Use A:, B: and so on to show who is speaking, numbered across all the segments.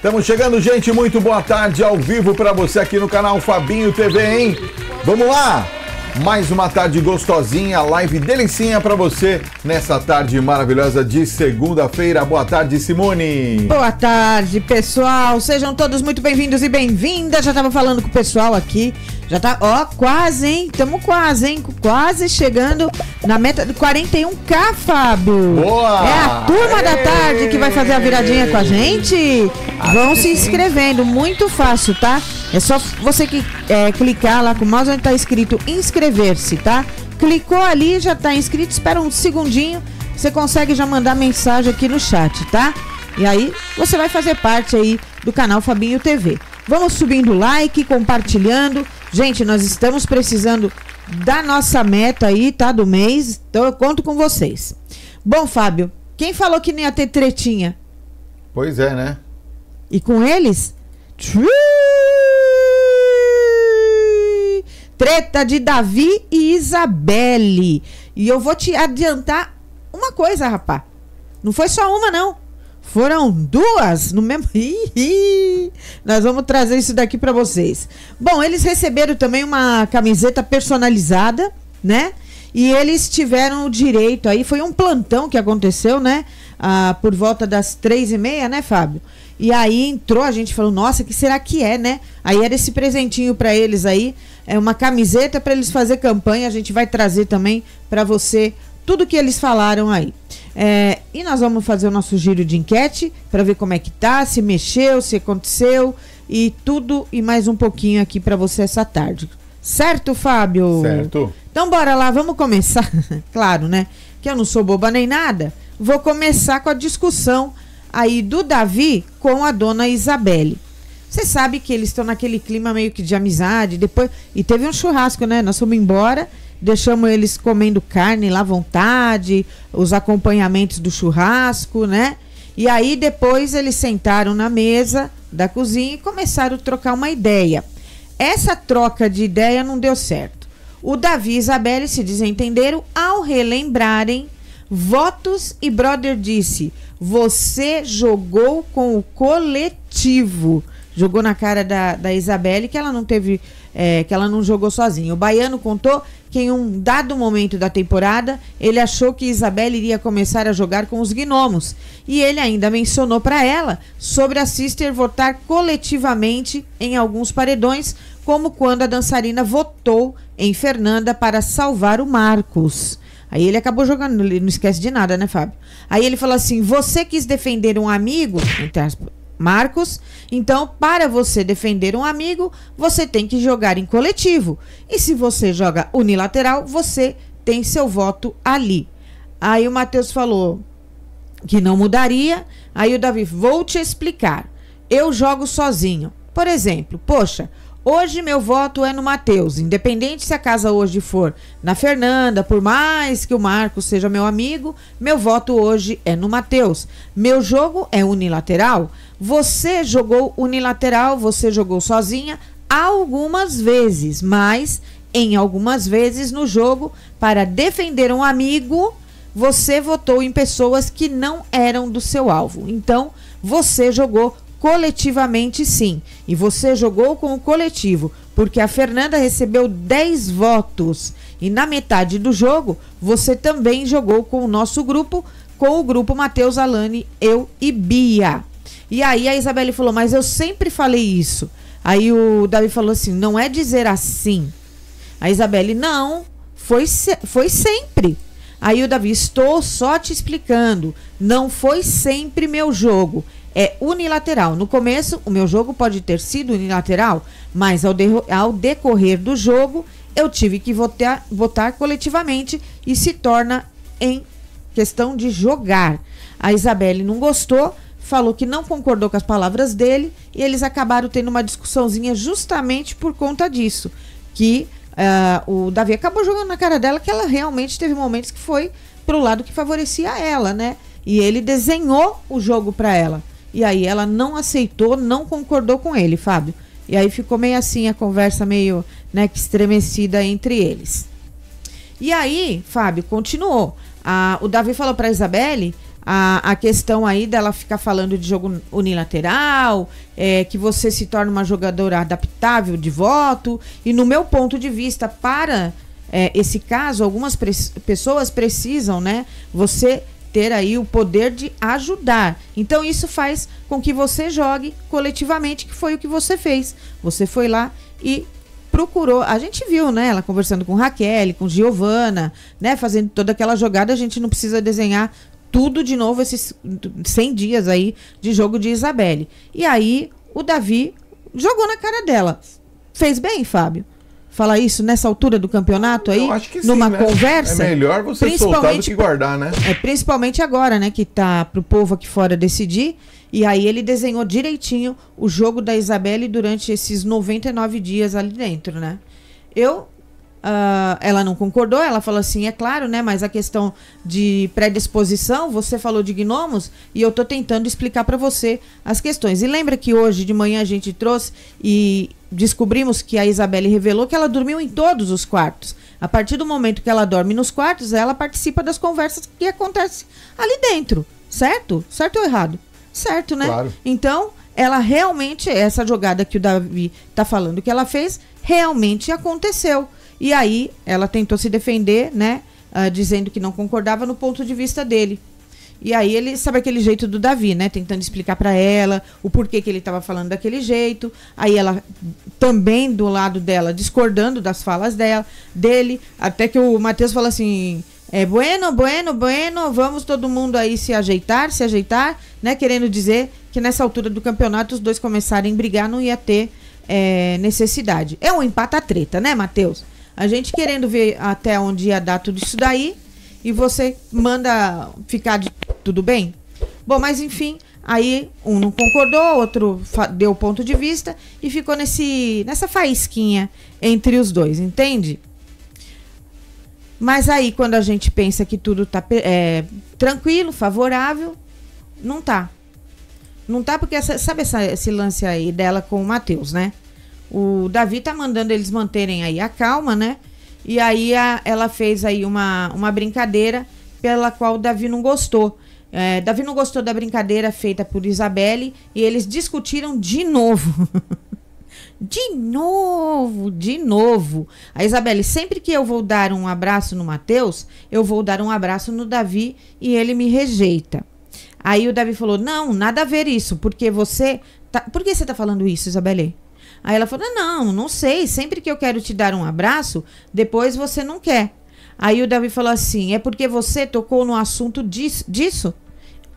A: Estamos chegando, gente. Muito boa tarde ao vivo para você aqui no canal Fabinho TV, hein? Vamos lá! Mais uma tarde gostosinha, live delicinha para você nessa tarde maravilhosa de segunda-feira. Boa tarde, Simone.
B: Boa tarde, pessoal. Sejam todos muito bem-vindos e bem-vindas. Já tava falando com o pessoal aqui. Já tá, ó, quase, hein? Tamo quase, hein? Quase chegando na meta de 41k, Fábio.
A: Boa!
B: É a turma da tarde que vai fazer a viradinha com a gente. Vão se inscrevendo, muito fácil, tá? É só você que é, clicar lá com o mouse onde tá escrito inscrever-se, tá? Clicou ali, já tá inscrito, espera um segundinho, você consegue já mandar mensagem aqui no chat, tá? E aí você vai fazer parte aí do canal Fabinho TV. Vamos subindo o like, compartilhando. Gente, nós estamos precisando da nossa meta aí, tá? Do mês. Então eu conto com vocês. Bom, Fábio, quem falou que nem ia ter tretinha?
A: Pois é, né?
B: E com eles? Treta de Davi e Isabelle. E eu vou te adiantar uma coisa, rapá. Não foi só uma, não. Foram duas no mesmo. Nós vamos trazer isso daqui para vocês. Bom, eles receberam também uma camiseta personalizada, né? E eles tiveram o direito aí. Foi um plantão que aconteceu, né? Ah, por volta das três e meia, né, Fábio? E aí entrou, a gente falou, nossa, que será que é, né? Aí era esse presentinho para eles aí, é uma camiseta para eles fazer campanha. A gente vai trazer também para você tudo que eles falaram aí. É, e nós vamos fazer o nosso giro de enquete para ver como é que tá, se mexeu, se aconteceu e tudo e mais um pouquinho aqui para você essa tarde. Certo, Fábio?
A: Certo.
B: Então bora lá, vamos começar. claro, né? Que eu não sou boba nem nada. Vou começar com a discussão aí do Davi com a dona Isabelle. Você sabe que eles estão naquele clima meio que de amizade, depois e teve um churrasco, né? Nós fomos embora deixamos eles comendo carne lá à vontade, os acompanhamentos do churrasco, né? E aí depois eles sentaram na mesa da cozinha e começaram a trocar uma ideia. Essa troca de ideia não deu certo. O Davi e Isabelle se desentenderam ao relembrarem votos e Brother disse: Você jogou com o coletivo. Jogou na cara da, da Isabelle que ela não teve, é, que ela não jogou sozinha. O baiano contou que em um dado momento da temporada ele achou que Isabelle iria começar a jogar com os gnomos e ele ainda mencionou para ela sobre a Sister votar coletivamente em alguns paredões, como quando a dançarina votou em Fernanda para salvar o Marcos. Aí ele acabou jogando, ele não esquece de nada, né, Fábio? Aí ele falou assim: você quis defender um amigo, entre aspas, Marcos. Então, para você defender um amigo, você tem que jogar em coletivo. E se você joga unilateral, você tem seu voto ali. Aí o Matheus falou que não mudaria. Aí o Davi, vou te explicar. Eu jogo sozinho. Por exemplo, poxa, Hoje meu voto é no Matheus, independente se a casa hoje for na Fernanda, por mais que o Marcos seja meu amigo, meu voto hoje é no Matheus. Meu jogo é unilateral. Você jogou unilateral, você jogou sozinha algumas vezes, mas em algumas vezes no jogo para defender um amigo, você votou em pessoas que não eram do seu alvo. Então, você jogou coletivamente sim. E você jogou com o coletivo, porque a Fernanda recebeu 10 votos. E na metade do jogo, você também jogou com o nosso grupo, com o grupo Matheus, Alane, eu e Bia. E aí a Isabelle falou: Mas eu sempre falei isso. Aí o Davi falou assim: Não é dizer assim. A Isabelle: Não, foi, se foi sempre. Aí o Davi: Estou só te explicando. Não foi sempre meu jogo é unilateral. No começo, o meu jogo pode ter sido unilateral, mas ao, de, ao decorrer do jogo, eu tive que votar, votar coletivamente e se torna em questão de jogar. A Isabelle não gostou, falou que não concordou com as palavras dele e eles acabaram tendo uma discussãozinha justamente por conta disso. Que uh, o Davi acabou jogando na cara dela que ela realmente teve momentos que foi pro lado que favorecia ela, né? E ele desenhou o jogo para ela. E aí ela não aceitou, não concordou com ele, Fábio. E aí ficou meio assim a conversa meio, né, que estremecida entre eles. E aí, Fábio, continuou. A, o Davi falou para Isabelle a, a questão aí dela ficar falando de jogo unilateral, é, que você se torna uma jogadora adaptável de voto. E no meu ponto de vista, para é, esse caso, algumas pessoas precisam, né? Você ter aí o poder de ajudar. Então isso faz com que você jogue coletivamente, que foi o que você fez. Você foi lá e procurou. A gente viu, né? Ela conversando com Raquel, com Giovana, né? Fazendo toda aquela jogada. A gente não precisa desenhar tudo de novo esses 100 dias aí de jogo de Isabelle. E aí o Davi jogou na cara dela. Fez bem, Fábio? Falar isso nessa altura do campeonato aí?
A: Eu acho que
B: numa
A: sim, né?
B: conversa.
A: É melhor você soltar do que guardar, né?
B: É, principalmente agora, né? Que tá pro povo aqui fora decidir. E aí ele desenhou direitinho o jogo da Isabelle durante esses 99 dias ali dentro, né? Eu Uh, ela não concordou, ela falou assim, é claro, né? Mas a questão de predisposição, você falou de gnomos e eu tô tentando explicar para você as questões. E lembra que hoje de manhã a gente trouxe e descobrimos que a Isabelle revelou que ela dormiu em todos os quartos. A partir do momento que ela dorme nos quartos, ela participa das conversas que acontecem ali dentro, certo? Certo ou errado? Certo, né?
A: Claro.
B: Então, ela realmente, essa jogada que o Davi tá falando que ela fez, realmente aconteceu. E aí ela tentou se defender, né? Uh, dizendo que não concordava no ponto de vista dele. E aí ele sabe aquele jeito do Davi, né? Tentando explicar para ela o porquê que ele estava falando daquele jeito. Aí ela também do lado dela discordando das falas dela, dele, até que o Matheus fala assim: "É bueno, bueno, bueno, vamos todo mundo aí se ajeitar, se ajeitar", né? Querendo dizer que nessa altura do campeonato os dois começarem a brigar não ia ter é, necessidade. É um empate a treta, né, Matheus? A gente querendo ver até onde ia dar tudo isso daí. E você manda ficar de tudo bem? Bom, mas enfim, aí um não concordou, outro deu ponto de vista e ficou nesse nessa faísquinha entre os dois, entende? Mas aí quando a gente pensa que tudo tá é, tranquilo, favorável, não tá. Não tá porque essa, sabe essa, esse lance aí dela com o Matheus, né? O Davi tá mandando eles manterem aí a calma, né? E aí a, ela fez aí uma, uma brincadeira pela qual o Davi não gostou. É, Davi não gostou da brincadeira feita por Isabelle e eles discutiram de novo. de novo, de novo. A Isabelle, sempre que eu vou dar um abraço no Matheus, eu vou dar um abraço no Davi e ele me rejeita. Aí o Davi falou: Não, nada a ver isso, porque você. Tá... Por que você tá falando isso, Isabelle? Aí ela falou: Não, não sei. Sempre que eu quero te dar um abraço, depois você não quer. Aí o Davi falou assim: É porque você tocou no assunto disso? disso?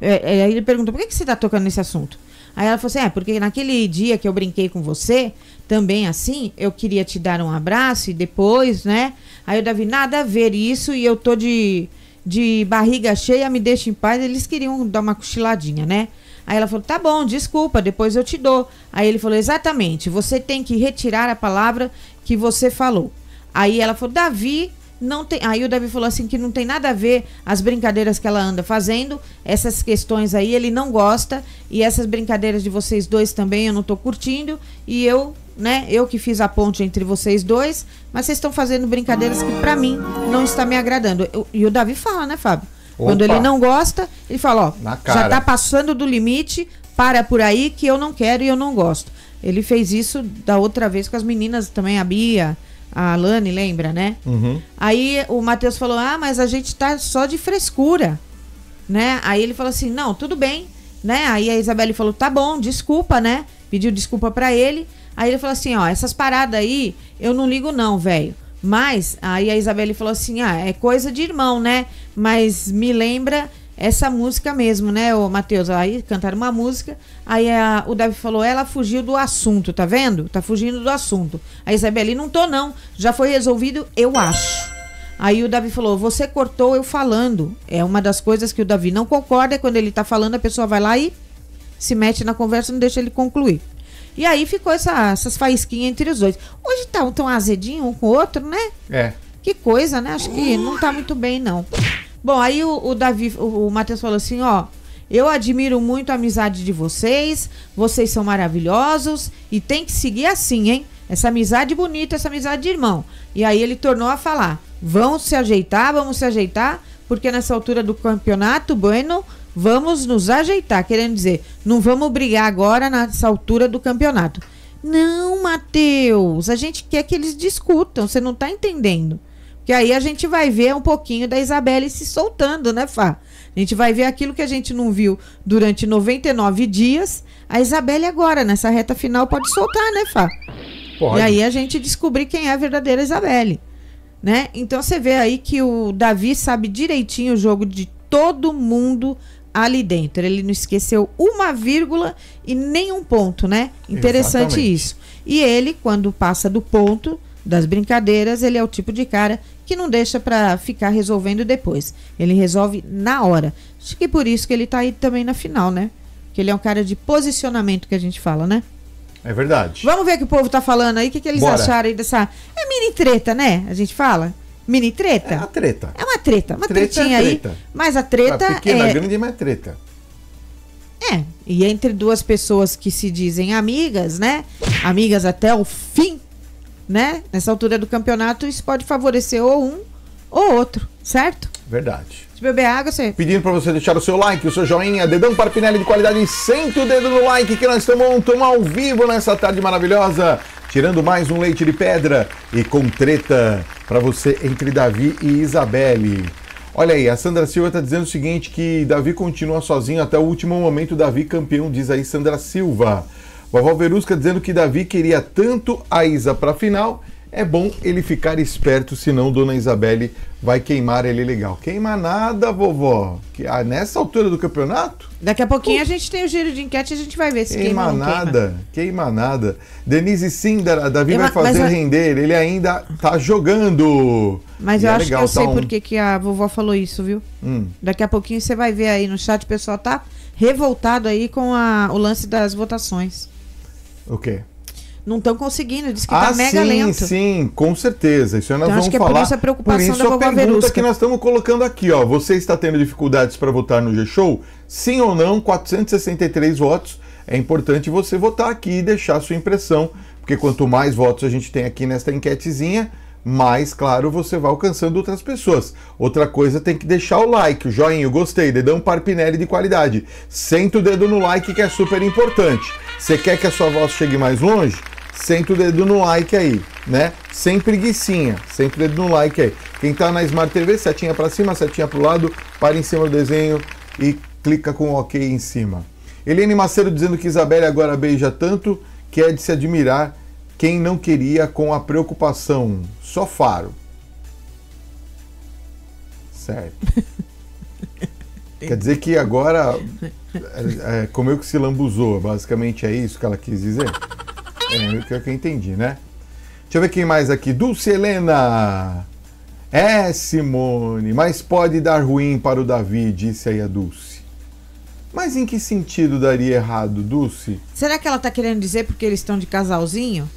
B: É, é, aí ele perguntou: Por que, que você está tocando nesse assunto? Aí ela falou assim: É, porque naquele dia que eu brinquei com você, também assim, eu queria te dar um abraço e depois, né? Aí o Davi: Nada a ver isso e eu tô de, de barriga cheia, me deixa em paz. Eles queriam dar uma cochiladinha, né? Aí ela falou: tá bom, desculpa, depois eu te dou. Aí ele falou: exatamente, você tem que retirar a palavra que você falou. Aí ela falou: Davi, não tem. Aí o Davi falou assim que não tem nada a ver as brincadeiras que ela anda fazendo, essas questões aí ele não gosta e essas brincadeiras de vocês dois também eu não tô curtindo e eu, né, eu que fiz a ponte entre vocês dois, mas vocês estão fazendo brincadeiras que para mim não está me agradando. Eu, e o Davi fala, né, Fábio? Opa. Quando ele não gosta, ele fala, ó, já tá passando do limite, para por aí que eu não quero e eu não gosto. Ele fez isso da outra vez com as meninas também, a Bia, a Alane, lembra, né?
A: Uhum.
B: Aí o Matheus falou: "Ah, mas a gente tá só de frescura". Né? Aí ele falou assim: "Não, tudo bem", né? Aí a Isabelle falou: "Tá bom, desculpa, né?" Pediu desculpa para ele. Aí ele falou assim: "Ó, essas paradas aí, eu não ligo não, velho. Mas aí a Isabelle falou assim: ah, é coisa de irmão, né? Mas me lembra essa música mesmo, né, o Matheus? Aí cantaram uma música, aí a, o Davi falou: ela fugiu do assunto, tá vendo? Tá fugindo do assunto. A Isabelle, não tô não, já foi resolvido, eu acho. Aí o Davi falou: Você cortou eu falando. É uma das coisas que o Davi não concorda, é quando ele tá falando, a pessoa vai lá e se mete na conversa e não deixa ele concluir. E aí ficou essa, essas faísquinhas entre os dois. Hoje tá tão azedinho um com o outro, né?
A: É.
B: Que coisa, né? Acho que não tá muito bem, não. Bom, aí o, o Davi, o, o Matheus falou assim, ó. Eu admiro muito a amizade de vocês. Vocês são maravilhosos e tem que seguir assim, hein? Essa amizade bonita, essa amizade de irmão. E aí ele tornou a falar: vamos se ajeitar, vamos se ajeitar, porque nessa altura do campeonato, bueno, Vamos nos ajeitar, querendo dizer, não vamos brigar agora nessa altura do campeonato. Não, Matheus, a gente quer que eles discutam, você não está entendendo. Porque aí a gente vai ver um pouquinho da Isabelle se soltando, né, Fá? A gente vai ver aquilo que a gente não viu durante 99 dias. A Isabelle agora, nessa reta final, pode soltar, né, Fá? Pode. E aí a gente descobrir quem é a verdadeira Isabelle. Né? Então você vê aí que o Davi sabe direitinho o jogo de todo mundo ali dentro. Ele não esqueceu uma vírgula e nenhum ponto, né? Interessante Exatamente. isso. E ele, quando passa do ponto das brincadeiras, ele é o tipo de cara que não deixa para ficar resolvendo depois. Ele resolve na hora. Acho que por isso que ele tá aí também na final, né? Que ele é um cara de posicionamento que a gente fala, né?
A: É verdade.
B: Vamos ver o que o povo tá falando aí, o que, que eles Bora. acharam aí dessa. É mini treta, né? A gente fala? Mini treta? É
A: uma treta.
B: É uma treta, uma treta tretinha é treta. aí. Mas a treta
A: a pequena, é. grande, mas é treta.
B: É, e entre duas pessoas que se dizem amigas, né? Amigas até o fim, né? Nessa altura do campeonato, isso pode favorecer ou um ou outro, certo?
A: Verdade.
B: Beber água, você.
A: Pedindo para você deixar o seu like, o seu joinha, dedão para Pinelli de qualidade, senta o dedo no like que nós estamos, ao vivo nessa tarde maravilhosa, tirando mais um leite de pedra e com treta para você entre Davi e Isabelle. Olha aí, a Sandra Silva está dizendo o seguinte: que Davi continua sozinho até o último momento. Davi campeão, diz aí Sandra Silva. Vovó Verusca dizendo que Davi queria tanto a Isa para final é bom ele ficar esperto, senão Dona Isabelle vai queimar ele legal. Queima nada, vovó. Que, ah, nessa altura do campeonato?
B: Daqui a pouquinho a gente tem o giro de enquete e a gente vai ver se queima,
A: queima nada. Queima. queima nada. Denise sim, Davi vai fazer render. Ele ainda tá jogando.
B: Mas e eu é acho legal, que eu tá sei um... por que, que a vovó falou isso, viu? Hum. Daqui a pouquinho você vai ver aí no chat, o pessoal tá revoltado aí com a, o lance das votações.
A: O quê?
B: Não estão conseguindo, diz que está ah, mega
A: sim,
B: lento.
A: Sim, com certeza. Isso nós então, vamos
B: acho que
A: falar.
B: É por isso a preocupação
A: por isso
B: da
A: a pergunta Verusca. que nós estamos colocando aqui, ó. Você está tendo dificuldades para votar no G-Show? Sim ou não? 463 votos. É importante você votar aqui e deixar a sua impressão, porque quanto mais votos a gente tem aqui nesta enquetezinha, mais, claro, você vai alcançando outras pessoas. Outra coisa, tem que deixar o like, o joinha, o gostei, dedão parpinelli de qualidade. Senta o dedo no like que é super importante. Você quer que a sua voz chegue mais longe? Senta o dedo no like aí, né? Sem preguiçinha, senta o dedo no like aí. Quem tá na Smart TV, setinha para cima, setinha para o lado, para em cima do desenho e clica com OK em cima. Eliane Macedo dizendo que Isabelle agora beija tanto que é de se admirar quem não queria com a preocupação. Só faro. Certo. Quer dizer que agora é, é, comeu que se lambuzou, basicamente é isso que ela quis dizer? É, o que eu entendi, né? Deixa eu ver quem mais aqui. Dulce Helena. É, Simone, mas pode dar ruim para o Davi, disse aí a Dulce. Mas em que sentido daria errado, Dulce?
B: Será que ela está querendo dizer porque eles estão de casalzinho?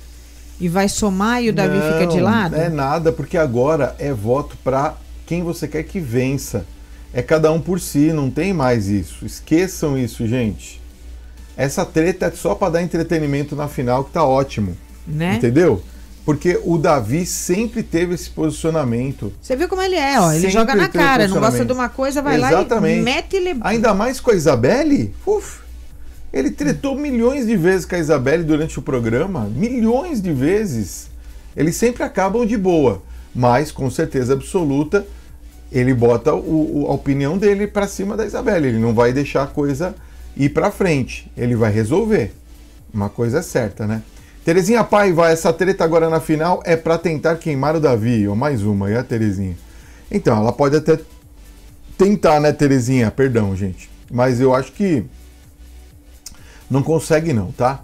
B: E vai somar e o Davi não, fica de lado?
A: Não é nada, porque agora é voto para quem você quer que vença. É cada um por si, não tem mais isso. Esqueçam isso, gente. Essa treta é só para dar entretenimento na final, que tá ótimo. Né? Entendeu? Porque o Davi sempre teve esse posicionamento.
B: Você viu como ele é, ó. Ele sempre joga na cara, não gosta de uma coisa, vai Exatamente. lá e mete ele.
A: Ainda mais com a Isabelle. Uf, ele tretou milhões de vezes com a Isabelle durante o programa. Milhões de vezes. Eles sempre acabam de boa. Mas, com certeza absoluta, ele bota o, o, a opinião dele para cima da Isabelle. Ele não vai deixar a coisa ir para frente. Ele vai resolver. Uma coisa é certa, né? Terezinha Paiva, essa treta agora na final é para tentar queimar o Davi. Ou mais uma, e a Terezinha? Então, ela pode até tentar, né, Terezinha? Perdão, gente. Mas eu acho que não consegue não, tá?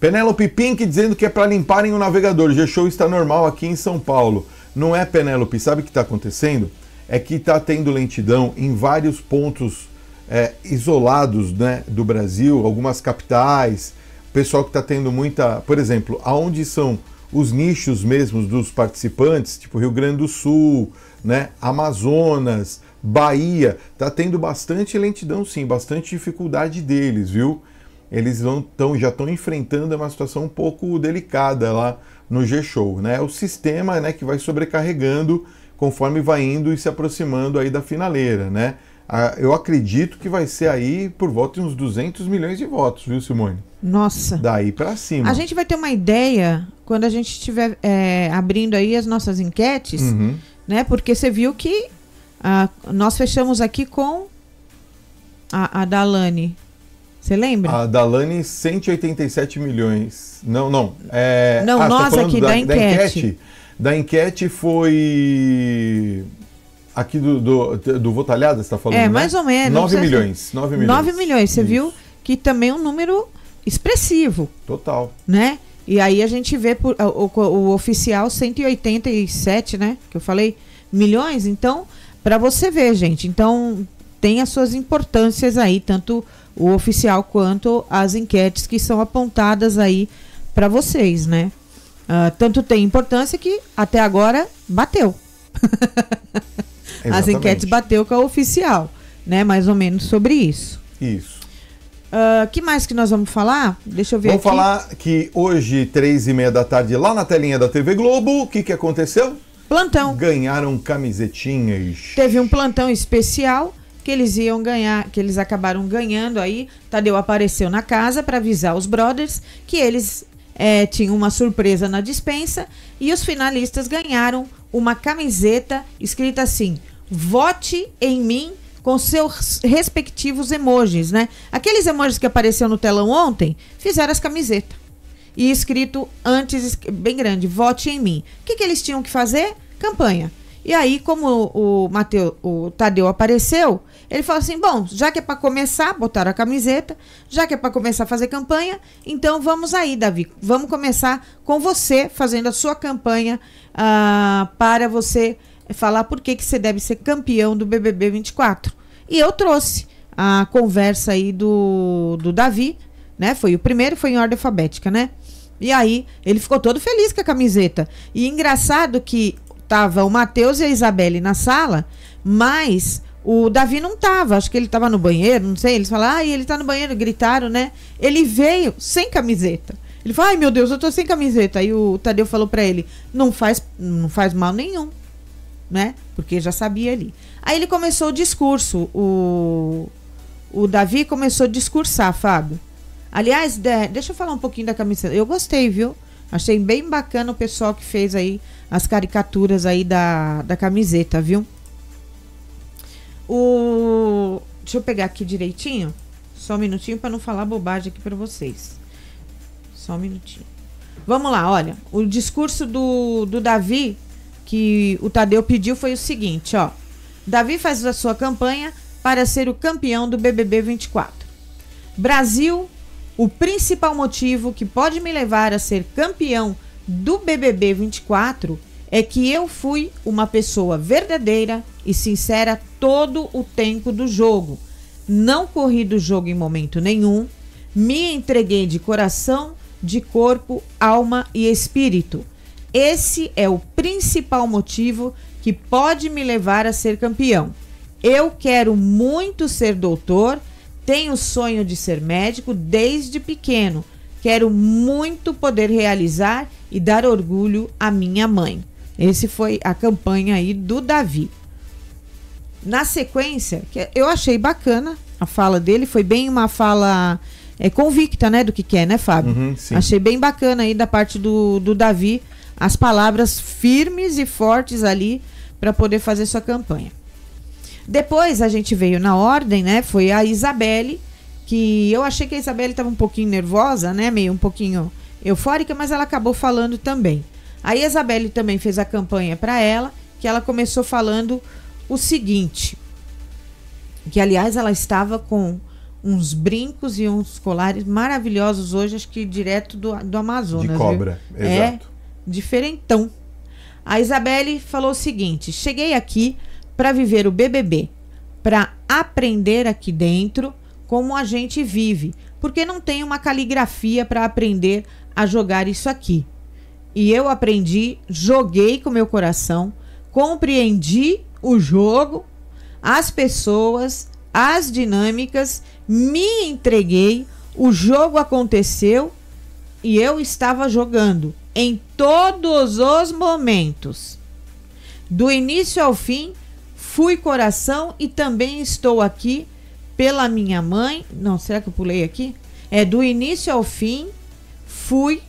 A: Penélope Pink dizendo que é para limparem o navegador. G-Show está normal aqui em São Paulo. Não é, Penélope. Sabe o que está acontecendo? É que está tendo lentidão em vários pontos é, isolados né, do Brasil, algumas capitais, pessoal que está tendo muita. Por exemplo, aonde são os nichos mesmos dos participantes, tipo Rio Grande do Sul, né, Amazonas, Bahia, está tendo bastante lentidão, sim, bastante dificuldade deles, viu? Eles vão, tão, já estão enfrentando uma situação um pouco delicada lá no G-Show, né? O sistema né, que vai sobrecarregando conforme vai indo e se aproximando aí da finaleira, né? Ah, eu acredito que vai ser aí por volta de uns 200 milhões de votos, viu, Simone?
B: Nossa.
A: Daí para cima.
B: A gente vai ter uma ideia quando a gente estiver é, abrindo aí as nossas enquetes,
A: Uhum.
B: né? Porque você viu que ah, nós fechamos aqui com a, a Dalane. Você lembra?
A: A Dalane, 187 milhões. Não, não. É,
B: Não,
A: você tá
B: nós
A: falando
B: aqui da enquete.
A: Da enquete foi. Aqui do, do, do Votalhada, você está falando?
B: É,
A: né?
B: mais ou menos,
A: 9
B: não precisa-
A: milhões. 9 milhões.
B: 9 milhões. Você
A: Isso.
B: viu que também é um número expressivo,
A: Total.
B: né? E aí a gente vê por, o, o- o oficial 187, né? Que eu falei, milhões. Então, para você ver, gente. Então, tem as suas importâncias aí, tanto o oficial quanto as enquetes que são apontadas aí para vocês, né? Ah, tanto tem importância que até agora bateu. As
A: Exatamente.
B: enquetes bateu com a oficial, né? Mais ou menos sobre isso.
A: Isso.
B: Ah, que mais que nós vamos falar? Deixa eu ver
A: Vamos
B: aqui.
A: falar que hoje, três e meia da tarde, lá na telinha da TV Globo, o que, que aconteceu?
B: Plantão.
A: Ganharam camisetinhas.
B: Teve um plantão especial que eles iam ganhar, que eles acabaram ganhando aí. Tadeu apareceu na casa para avisar os brothers que eles eh, tinham uma surpresa na dispensa e os finalistas ganharam uma camiseta escrita assim: Vote em mim com seus respectivos emojis, né? Aqueles emojis que apareceu no telão ontem fizeram as camisetas e escrito antes, es- bem grande, vote em mim. O que, que eles tinham que fazer? Campanha. E aí, como o, o Mateu, o Tadeu apareceu, ele falou assim: bom, já que é para começar, botaram a camiseta, já que é para começar a fazer campanha, então vamos aí, Davi. Vamos começar com você fazendo a sua campanha ah, para você falar por que, que você deve ser campeão do BBB 24. E eu trouxe a conversa aí do, do Davi, né? Foi o primeiro, foi em ordem alfabética, né? E aí, ele ficou todo feliz com a camiseta. E engraçado que tava o Matheus e a Isabelle na sala, mas o Davi não tava. Acho que ele tava no banheiro, não sei. Eles falaram, ah, ele tá no banheiro, gritaram, né? Ele veio sem camiseta. Ele falou, ai meu Deus, eu tô sem camiseta. Aí o Tadeu falou pra ele, não faz, não faz mal nenhum né? Porque já sabia ali. Aí ele começou o discurso. O, o Davi começou a discursar, Fábio. Aliás, de- deixa eu falar um pouquinho da camiseta. Eu gostei, viu? Achei bem bacana o pessoal que fez aí as caricaturas aí da, da camiseta, viu? O deixa eu pegar aqui direitinho, só um minutinho para não falar bobagem aqui para vocês. Só um minutinho. Vamos lá, olha, o discurso do, do Davi que o Tadeu pediu foi o seguinte, ó. Davi faz a sua campanha para ser o campeão do BBB 24. Brasil, o principal motivo que pode me levar a ser campeão do BBB 24 é que eu fui uma pessoa verdadeira e sincera todo o tempo do jogo. Não corri do jogo em momento nenhum, me entreguei de coração, de corpo, alma e espírito. Esse é o principal motivo que pode me levar a ser campeão. Eu quero muito ser doutor, tenho o sonho de ser médico desde pequeno. Quero muito poder realizar e dar orgulho à minha mãe. Esse foi a campanha aí do Davi. Na sequência, que eu achei bacana a fala dele, foi bem uma fala é, convicta, né, do que quer, né, Fábio?
A: Uhum.
B: Achei bem bacana aí da parte do, do Davi as palavras firmes e fortes ali para poder fazer sua campanha. Depois a gente veio na ordem, né? Foi a Isabelle, que eu achei que a Isabelle estava um pouquinho nervosa, né? Meio um pouquinho eufórica, mas ela acabou falando também. Aí a Isabelle também fez a campanha para ela, que ela começou falando o seguinte, que aliás ela estava com uns brincos e uns colares maravilhosos hoje, acho que direto do, do Amazonas.
A: De
B: viu?
A: cobra,
B: É,
A: exato.
B: diferentão. A Isabelle falou o seguinte: cheguei aqui para viver o BBB, para aprender aqui dentro como a gente vive, porque não tem uma caligrafia para aprender a jogar isso aqui. E eu aprendi, joguei com meu coração, compreendi o jogo, as pessoas, as dinâmicas, me entreguei, o jogo aconteceu e eu estava jogando em todos os momentos. Do início ao fim, fui coração e também estou aqui pela minha mãe. Não, será que eu pulei aqui? É do início ao fim, fui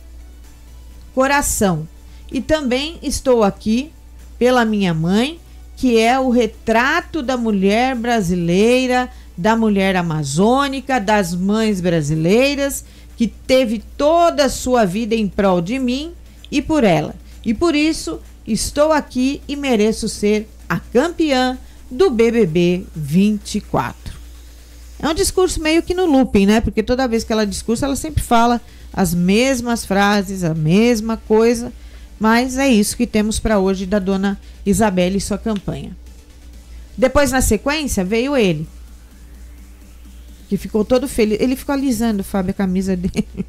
B: coração. E também estou aqui pela minha mãe, que é o retrato da mulher brasileira, da mulher amazônica, das mães brasileiras, que teve toda a sua vida em prol de mim e por ela. E por isso estou aqui e mereço ser a campeã do BBB 24. É um discurso meio que no looping, né? Porque toda vez que ela discursa, ela sempre fala as mesmas frases, a mesma coisa. Mas é isso que temos para hoje da dona Isabelle e sua campanha. Depois, na sequência, veio ele. Que ficou todo feliz. Ele ficou alisando, Fábio, a camisa dele.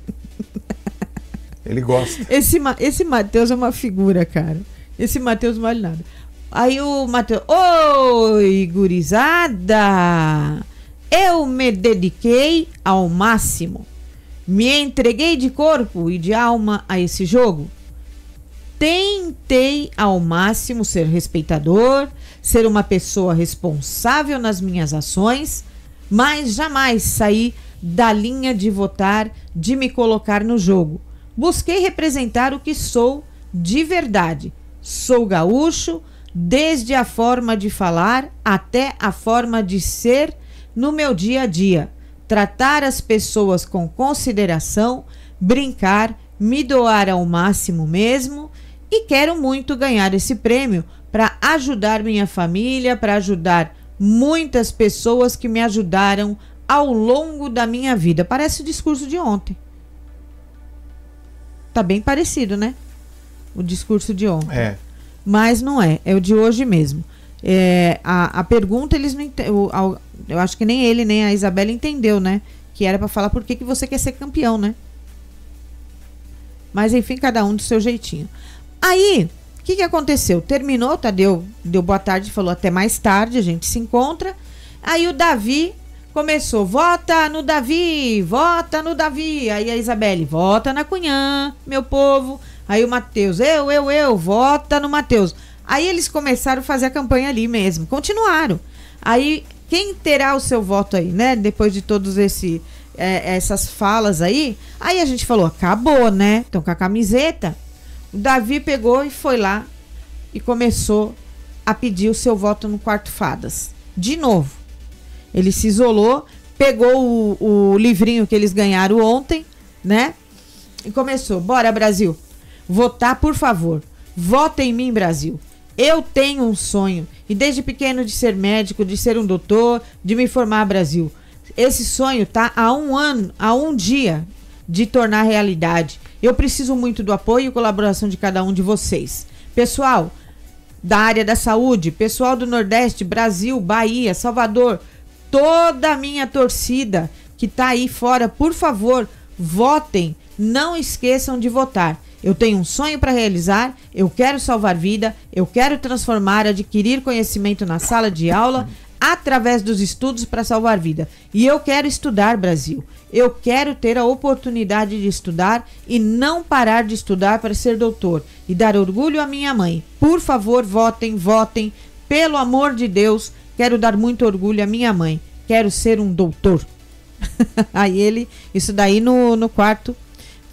A: Ele gosta.
B: Esse, esse Matheus é uma figura, cara. Esse Matheus não vale nada. Aí o Matheus. Oi, gurizada! Eu me dediquei ao máximo. Me entreguei de corpo e de alma a esse jogo. Tentei ao máximo ser respeitador, ser uma pessoa responsável nas minhas ações, mas jamais saí da linha de votar, de me colocar no jogo. Busquei representar o que sou de verdade. Sou gaúcho, desde a forma de falar até a forma de ser no meu dia a dia. Tratar as pessoas com consideração, brincar, me doar ao máximo mesmo e quero muito ganhar esse prêmio para ajudar minha família, para ajudar muitas pessoas que me ajudaram ao longo da minha vida. Parece o discurso de ontem. Tá bem parecido, né? O discurso de ontem.
A: É.
B: Mas não é, é o de hoje mesmo. É, a, a pergunta eles não eu, eu acho que nem ele nem a Isabela entendeu, né? Que era para falar por que, que você quer ser campeão, né? Mas enfim, cada um do seu jeitinho. Aí, o que, que aconteceu? Terminou, Tadeu deu boa tarde, falou até mais tarde, a gente se encontra. Aí o Davi começou, vota no Davi, vota no Davi. Aí a Isabelle, vota na Cunhã, meu povo. Aí o Matheus, eu, eu, eu, vota no Matheus. Aí eles começaram a fazer a campanha ali mesmo, continuaram. Aí quem terá o seu voto aí, né? Depois de todos esse é, essas falas aí, aí a gente falou, acabou, né? Então com a camiseta, o Davi pegou e foi lá e começou a pedir o seu voto no quarto fadas. De novo. Ele se isolou, pegou o, o livrinho que eles ganharam ontem, né? E começou. Bora, Brasil. Votar, por favor. Vota em mim, Brasil. Eu tenho um sonho. E desde pequeno de ser médico, de ser um doutor, de me formar Brasil. Esse sonho tá há um ano, há um dia de tornar realidade. Eu preciso muito do apoio e colaboração de cada um de vocês. Pessoal da área da saúde, pessoal do Nordeste, Brasil, Bahia, Salvador, toda a minha torcida que está aí fora, por favor, votem. Não esqueçam de votar. Eu tenho um sonho para realizar, eu quero salvar vida, eu quero transformar, adquirir conhecimento na sala de aula através dos estudos para salvar vida. E eu quero estudar, Brasil. Eu quero ter a oportunidade de estudar e não parar de estudar para ser doutor e dar orgulho à minha mãe. Por favor, votem, votem. Pelo amor de Deus, quero dar muito orgulho à minha mãe. Quero ser um doutor. Aí ele, isso daí no, no quarto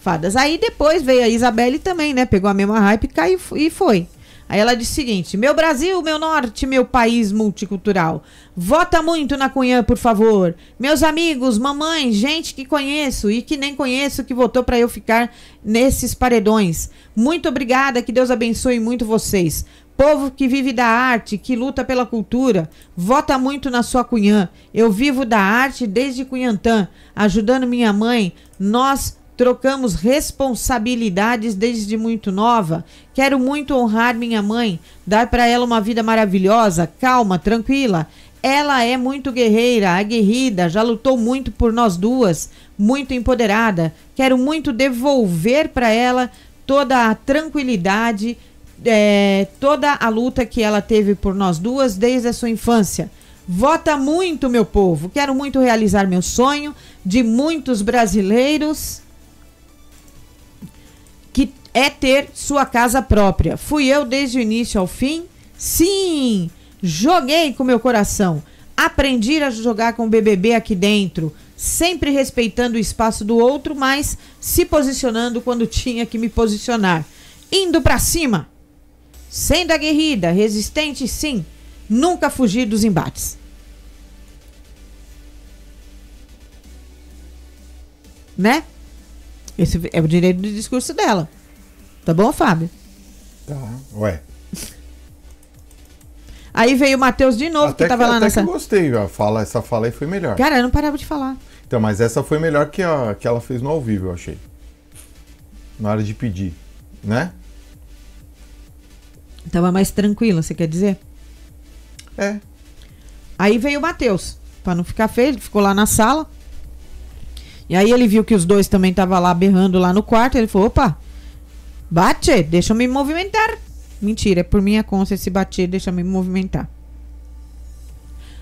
B: fadas. Aí depois veio a Isabelle também, né? Pegou a mesma hype caiu, e foi. Aí ela disse o seguinte: Meu Brasil, meu norte, meu país multicultural. Vota muito na Cunhã, por favor. Meus amigos, mamãe, gente que conheço e que nem conheço que votou para eu ficar nesses paredões. Muito obrigada, que Deus abençoe muito vocês. Povo que vive da arte, que luta pela cultura, vota muito na sua Cunhã. Eu vivo da arte desde Cunhantã, ajudando minha mãe. Nós Trocamos responsabilidades desde muito nova. Quero muito honrar minha mãe, dar para ela uma vida maravilhosa, calma, tranquila. Ela é muito guerreira, aguerrida, já lutou muito por nós duas, muito empoderada. Quero muito devolver para ela toda a tranquilidade, é, toda a luta que ela teve por nós duas desde a sua infância. Vota muito, meu povo. Quero muito realizar meu sonho de muitos brasileiros é ter sua casa própria. Fui eu desde o início ao fim? Sim! Joguei com meu coração. Aprendi a jogar com o BBB aqui dentro, sempre respeitando o espaço do outro, mas se posicionando quando tinha que me posicionar. Indo pra cima. Sendo aguerrida, resistente sim, nunca fugir dos embates. Né? Esse é o direito do discurso dela. Tá bom, Fábio?
A: Tá, ué.
B: Aí veio o Matheus de novo,
A: até
B: que tava
A: que,
B: lá
A: até
B: nessa.
A: que eu gostei, a fala, essa fala aí foi melhor.
B: Cara, eu não parava de falar.
A: Então, mas essa foi melhor que a que ela fez no ao vivo, eu achei. Na hora de pedir, né?
B: Tava mais tranquila, você quer dizer?
A: É.
B: Aí veio o Matheus, pra não ficar feio, ele ficou lá na sala. E aí ele viu que os dois também estavam lá berrando lá no quarto, ele falou, opa, bate, deixa eu me movimentar. Mentira, é por minha conta se bater, deixa eu me movimentar.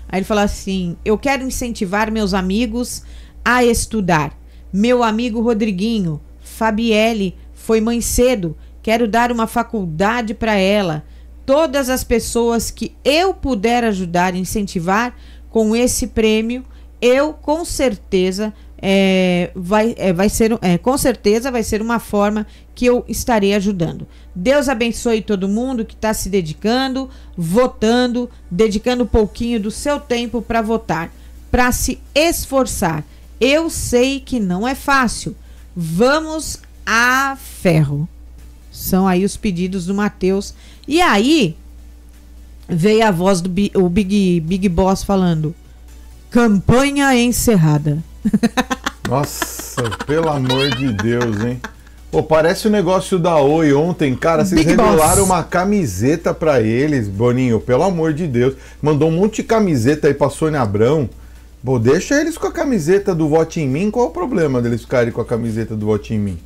B: Aí ele falou assim: Eu quero incentivar meus amigos a estudar. Meu amigo Rodriguinho, Fabielle, foi mãe cedo. Quero dar uma faculdade para ela. Todas as pessoas que eu puder ajudar, incentivar com esse prêmio, eu com certeza é, vai, é, vai ser, é, com certeza vai ser uma forma que eu estarei ajudando. Deus abençoe todo mundo que está se dedicando, votando, dedicando um pouquinho do seu tempo para votar, para se esforçar. Eu sei que não é fácil. Vamos a ferro. São aí os pedidos do Matheus. E aí veio a voz do o Big, Big Boss falando: campanha encerrada.
A: Nossa, pelo amor de Deus, hein? Pô, parece o negócio da Oi ontem, cara. Vocês
B: Big
A: revelaram
B: Boss.
A: uma camiseta pra eles, Boninho. Pelo amor de Deus. Mandou um monte de camiseta aí pra Sônia Abrão. Pô, deixa eles com a camiseta do Vote em Mim. Qual o problema deles ficarem com a camiseta do Vote em Mim?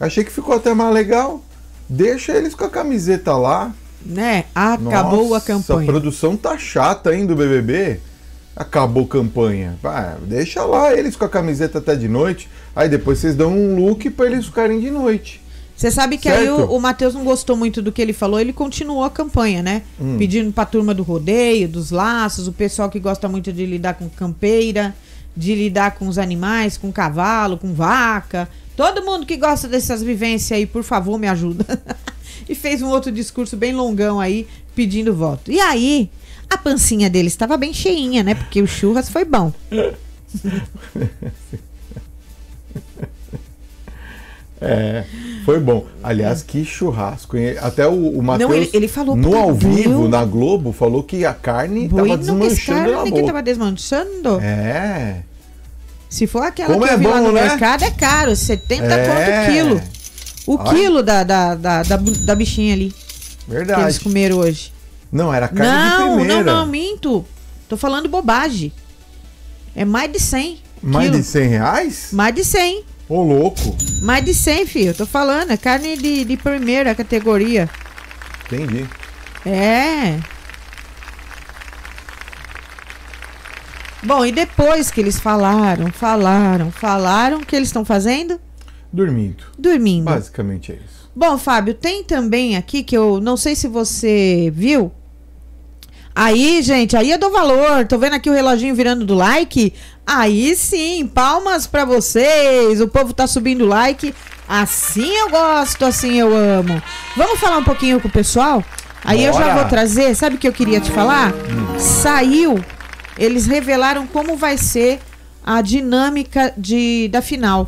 A: Achei que ficou até mais legal. Deixa eles com a camiseta lá.
B: Né? Acabou
A: Nossa,
B: a campanha.
A: A produção tá chata, hein, do BBB. Acabou campanha. Ah, deixa lá eles com a camiseta até de noite. Aí depois vocês dão um look pra eles ficarem de noite.
B: Você sabe que aí
A: Certo.
B: o, o Matheus não gostou muito do que ele falou, ele continuou a campanha, né?
A: Hum.
B: Pedindo pra turma do rodeio, dos laços, o pessoal que gosta muito de lidar com campeira, de lidar com os animais, com cavalo, com vaca. Todo mundo que gosta dessas vivências aí, por favor, me ajuda. e fez um outro discurso bem longão aí, pedindo voto. E aí, a pancinha dele estava bem cheinha, né? Porque o churras foi bom.
A: É, foi bom. Aliás, que churrasco. hein? Até o, o Matheus,
B: ele- ele falou
A: no ao vivo, na Globo, falou que a carne
B: Boi
A: tava
B: não
A: desmanchando na
B: carne que
A: boca.
B: tava desmanchando.
A: É.
B: Se for aquela
A: Como
B: que
A: é
B: eu vi lá
A: bom,
B: no
A: né?
B: mercado, é caro. 70
A: É.
B: o quilo. O
A: Olha.
B: quilo da, da, da, da, bichinha ali que eles
A: Verdade.
B: comeram hoje.
A: Não, era carne de
B: Não, não,
A: primeira.
B: não, minto. Tô falando bobagem. É mais de 100.
A: Mais de 100 reais?
B: Mais de 100.
A: Ô, louco.
B: Mais de 100, filho. Tô falando. É carne de, de primeira categoria.
A: Entendi.
B: É. Bom, e depois que eles falaram, falaram, falaram, o que eles estão fazendo?
A: Dormindo.
B: Dormindo.
A: Basicamente é isso.
B: Bom, Fábio, tem também aqui que eu não sei se você viu. Aí, gente, aí eu dou valor. Tô vendo aqui o reloginho virando do like. Aí sim, palmas pra vocês. O povo tá subindo o like. Assim eu gosto, assim eu amo. Vamos falar um pouquinho com o pessoal? Aí eu já
A: Bora.
B: vou trazer, sabe o que eu queria te falar? Saiu, eles revelaram como vai ser a dinâmica de, da final.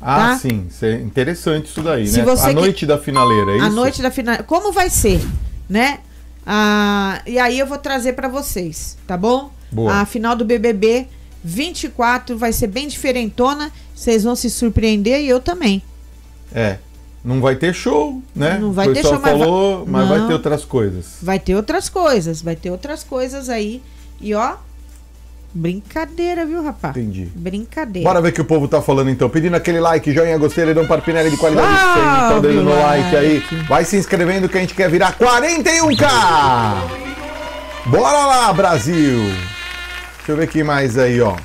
A: Ah,
B: Tá?
A: sim. É interessante isso daí,
B: Se
A: né? a
B: que-
A: noite da finaleira, é isso?
B: A noite da final. Como vai ser, né? Ah, e aí eu vou trazer pra vocês, tá bom?
A: Boa.
B: A final do BBB 24 vai ser bem diferentona. Vocês vão se surpreender e eu também.
A: É. Não vai ter show, né?
B: Não vai
A: o
B: ter show, mas
A: falou,
B: vai-
A: mas vai ter outras coisas.
B: Vai ter outras coisas, vai ter outras coisas aí. E ó, brincadeira, viu, rapaz?
A: Entendi.
B: Brincadeira.
A: Bora ver o que o povo tá falando então. Pedindo aquele like, joinha, gostei, dedão para Pinelli de qualidade
B: Salve,
A: sempre. Então dando no like aí. Vai se inscrevendo que a gente quer virar 41k! Bora lá, Brasil! Deixa eu ver aqui mais aí, ó.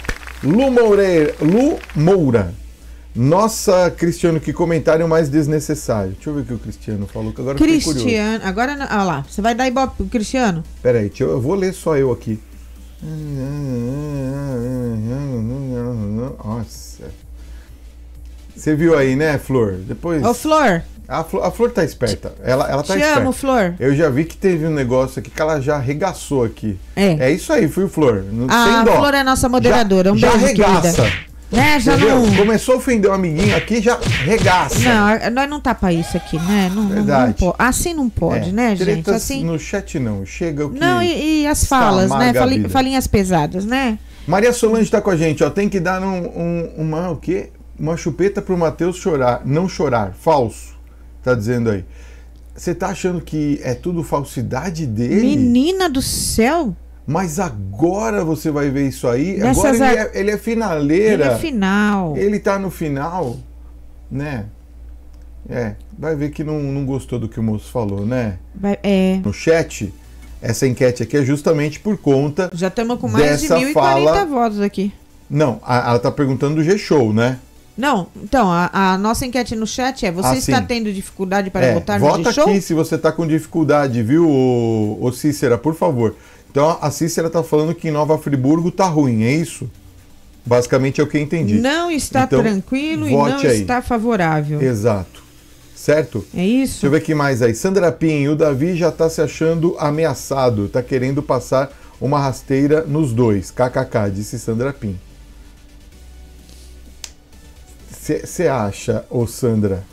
A: Lu Moreira. Lu Moura. Nossa, Cristiano, que comentário mais desnecessário. Deixa eu ver o que o Cristiano falou, que agora.
B: Cristiano. Agora, olha lá. Você vai dar ibope pro Cristiano?
A: Pera aí, deixa eu, eu vou ler só eu aqui. Nossa. Você viu aí, né, Flor? Depois.
B: Ô, Flor.
A: A Flor, a Flor tá esperta. Ela, ela tá
B: te
A: esperta.
B: amo, Flor.
A: Eu já vi que teve um negócio aqui que ela já arregaçou aqui.
B: É.
A: É isso aí, fui Flor. Não,
B: A
A: sem dó.
B: Flor é nossa moderadora. Um
A: já,
B: beijo,
A: já arregaça.
B: querida. Né? Já
A: Entendeu?
B: não.
A: Começou a ofender um amiguinho aqui, já regaça.
B: Não, nós não tá pra isso aqui, né? Não, não- não
A: Verdade.
B: po- Assim não pode,
A: É,
B: né, gente? Assim.
A: No chat não. Chega o que.
B: Não, e, e as falas, né? Fali- falinhas pesadas, né?
A: Maria Solange tá com a gente, ó. Tem que dar um, um- uma o quê? Uma chupeta pro Matheus chorar, não chorar. Falso. Tá dizendo aí. Você tá achando que é tudo falsidade dele?
B: Menina do céu!
A: Mas agora você vai ver isso aí. Agora ele
B: ar-
A: é, ele é
B: Ele
A: finaleira.
B: é final.
A: Ele tá no final, né? É, vai ver que não, não gostou do que o moço falou, né?
B: Vai- é.
A: No chat, essa enquete aqui é justamente por conta.
B: Já estamos com mais de 1.040
A: fala-
B: votos aqui.
A: Não, a- ela tá perguntando do G-Show, né?
B: Não, então, a, a nossa enquete no chat é: você
A: Ah,
B: está
A: sim.
B: tendo dificuldade para
A: É,
B: votar no
A: vota
B: G-Show?
A: aqui se você tá com dificuldade, viu, ô, ô Cícera, por favor. Então a Cícera tá falando que em Nova Friburgo tá ruim, é isso? Basicamente é o que eu entendi.
B: Não está
A: Então,
B: tranquilo e não
A: aí.
B: está favorável.
A: Exato. Certo?
B: É isso?
A: Deixa eu ver aqui mais aí. Sandra Pinho, o Davi já tá se achando ameaçado, tá querendo passar uma rasteira nos dois. KKK, disse Sandra Pinho. Você acha, ô Sandra?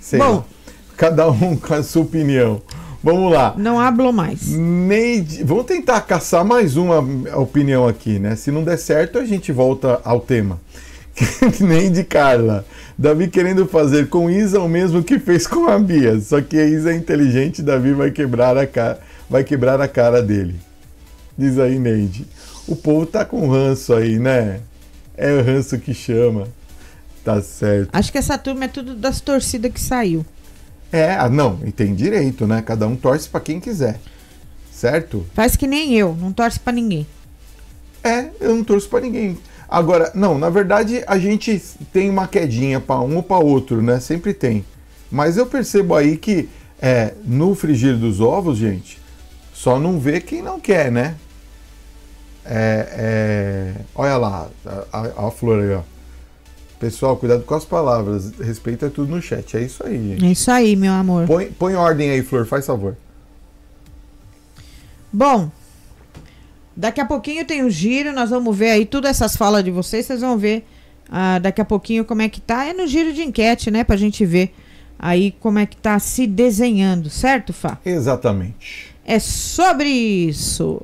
A: Sei
B: Bom.
A: lá. Cada um com a sua opinião. Vamos lá.
B: Não hablo mais.
A: Neide, vamos tentar caçar mais uma opinião aqui, né? Se não der certo, a gente volta ao tema. Neide Carla. Davi querendo fazer com Isa o mesmo que fez com a Bia. Só que a Isa é inteligente, Davi vai quebrar a cara, vai quebrar a cara dele. Diz aí, Neide. O povo tá com ranço aí, né? É o ranço que chama. Tá certo.
B: Acho que essa turma é tudo das torcidas que saiu.
A: É, ah, não, e tem direito, né? Cada um torce pra quem quiser. Certo?
B: Faz que nem eu, não torce pra ninguém.
A: É, eu não torço pra ninguém. Agora, não, na verdade a gente tem uma quedinha pra um ou pra outro, né? Sempre tem. Mas eu percebo aí que é, no frigir dos ovos, gente, só não vê quem não quer, né? É, é, olha lá, a, a- a flor aí, ó. Pessoal, cuidado com as palavras. Respeito é tudo no chat. É isso aí, gente.
B: É isso aí, meu amor.
A: Põe, põe ordem aí, Flor, faz favor.
B: Bom, daqui a pouquinho tem o giro, nós vamos ver aí todas essas falas de vocês, vocês vão ver ah, daqui a pouquinho como é que tá. É no giro de enquete, né, pra gente ver aí como é que tá se desenhando, certo, Fá?
A: Exatamente.
B: É sobre isso.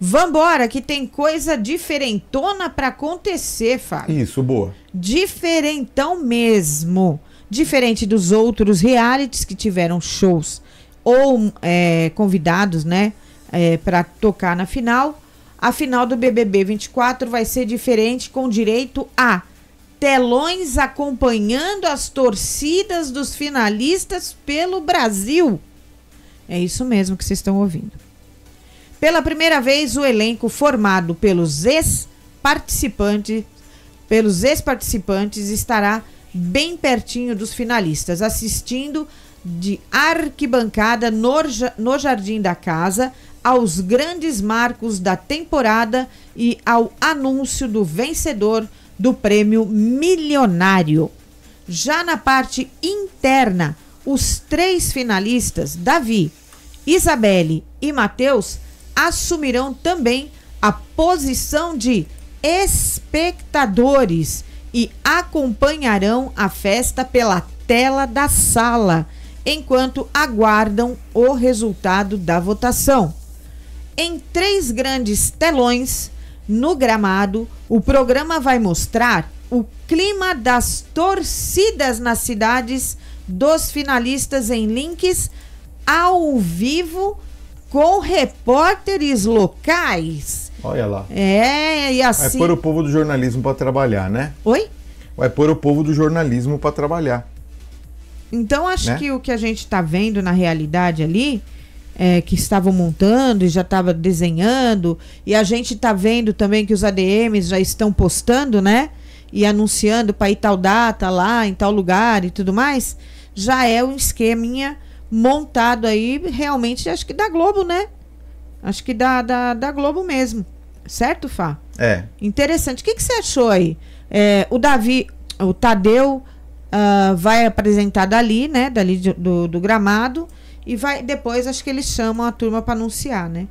B: Vambora, que tem coisa diferentona pra acontecer, Fábio.
A: Isso, boa.
B: Diferentão mesmo. Diferente dos outros realities que tiveram shows ou é, convidados, né, é, para tocar na final. A final do BBB 24 vai ser diferente, com direito a telões acompanhando as torcidas dos finalistas pelo Brasil. É isso mesmo que vocês estão ouvindo. Pela primeira vez, o elenco formado pelos ex-participantes, pelos ex-participantes estará bem pertinho dos finalistas, assistindo de arquibancada no, no jardim da casa aos grandes marcos da temporada e ao anúncio do vencedor do prêmio milionário. Já na parte interna, os três finalistas, Davi, Isabelle e Matheus, assumirão também a posição de espectadores e acompanharão a festa pela tela da sala, enquanto aguardam o resultado da votação. Em três grandes telões no gramado, o programa vai mostrar o clima das torcidas nas cidades dos finalistas em links ao vivo com repórteres locais.
A: Olha lá.
B: É, e
A: Vai
B: assim.
A: pôr o povo do jornalismo para trabalhar, né?
B: Oi?
A: Vai pôr o povo do jornalismo para trabalhar.
B: Então acho
A: Né?
B: que o que a gente está vendo na realidade ali, é, que estavam montando e já estava desenhando, e a gente está vendo também que os ADMs já estão postando, né? e anunciando para ir tal data lá, em tal lugar e tudo mais, já é um esqueminha montado aí, realmente, acho que da Globo, né? Acho que da, da, da Globo mesmo. Certo, Fá?
A: É.
B: Interessante. O que, que você achou aí? É, o Davi, o Tadeu uh, vai apresentar dali, né? Dali do, do gramado. E vai depois, acho que eles chamam a turma para anunciar, né?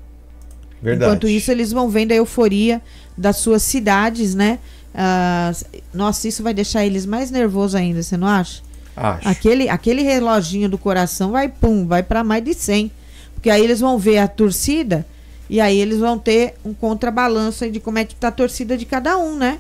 A: Verdade.
B: Enquanto isso, eles vão vendo a euforia das suas cidades, né? Uh, nossa, isso vai deixar eles mais nervosos ainda, você não acha?
A: Acho.
B: Aquele, aquele reloginho do coração vai, pum, vai para mais de 100. Porque aí eles vão ver a torcida e aí eles vão ter um contrabalanço de como é que tá a torcida de cada um, né?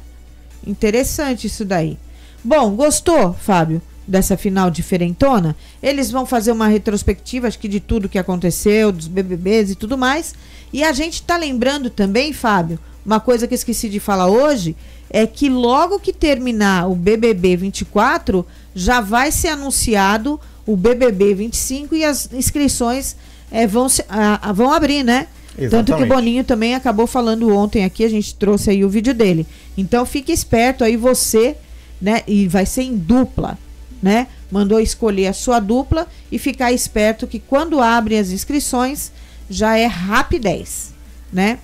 B: Interessante isso daí. Bom, gostou, Fábio, dessa final diferentona? Eles vão fazer uma retrospectiva, acho que de tudo que aconteceu, dos BBBs e tudo mais. E a gente tá lembrando também, Fábio, uma coisa que esqueci de falar hoje, é que logo que terminar o BBB 24, já vai ser anunciado o BBB 25 e as inscrições é, vão, se, a, a, vão abrir, né? Exatamente. Tanto que o Boninho também acabou falando ontem aqui, a gente trouxe aí o vídeo dele. Então fique esperto aí você, né? E vai ser em dupla, né? Mandou escolher a sua dupla e ficar esperto que quando abrem as inscrições já é rapidez, né?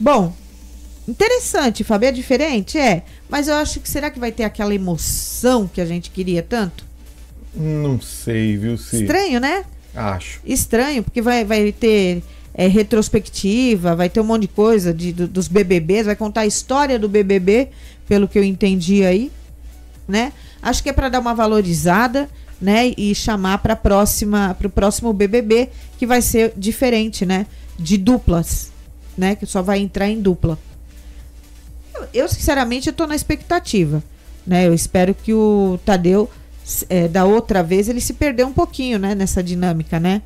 B: Bom, interessante, Fábio, é diferente? É. Mas eu acho que será que vai ter aquela emoção que a gente queria tanto?
A: Não sei, viu,
B: Ciro? Estranho, né?
A: Acho.
B: Estranho, porque vai, vai ter é, retrospectiva, vai ter um monte de coisa de, do, dos BBBs, vai contar a história do BBB, pelo que eu entendi aí, né? Acho que é para dar uma valorizada, né? E chamar para próxima, para o próximo BBB, que vai ser diferente, né? De duplas, né? Que só vai entrar em dupla. Eu, sinceramente, estou na expectativa, né? Eu espero que o Tadeu é, da outra vez ele se perdeu um pouquinho, né, nessa dinâmica, né?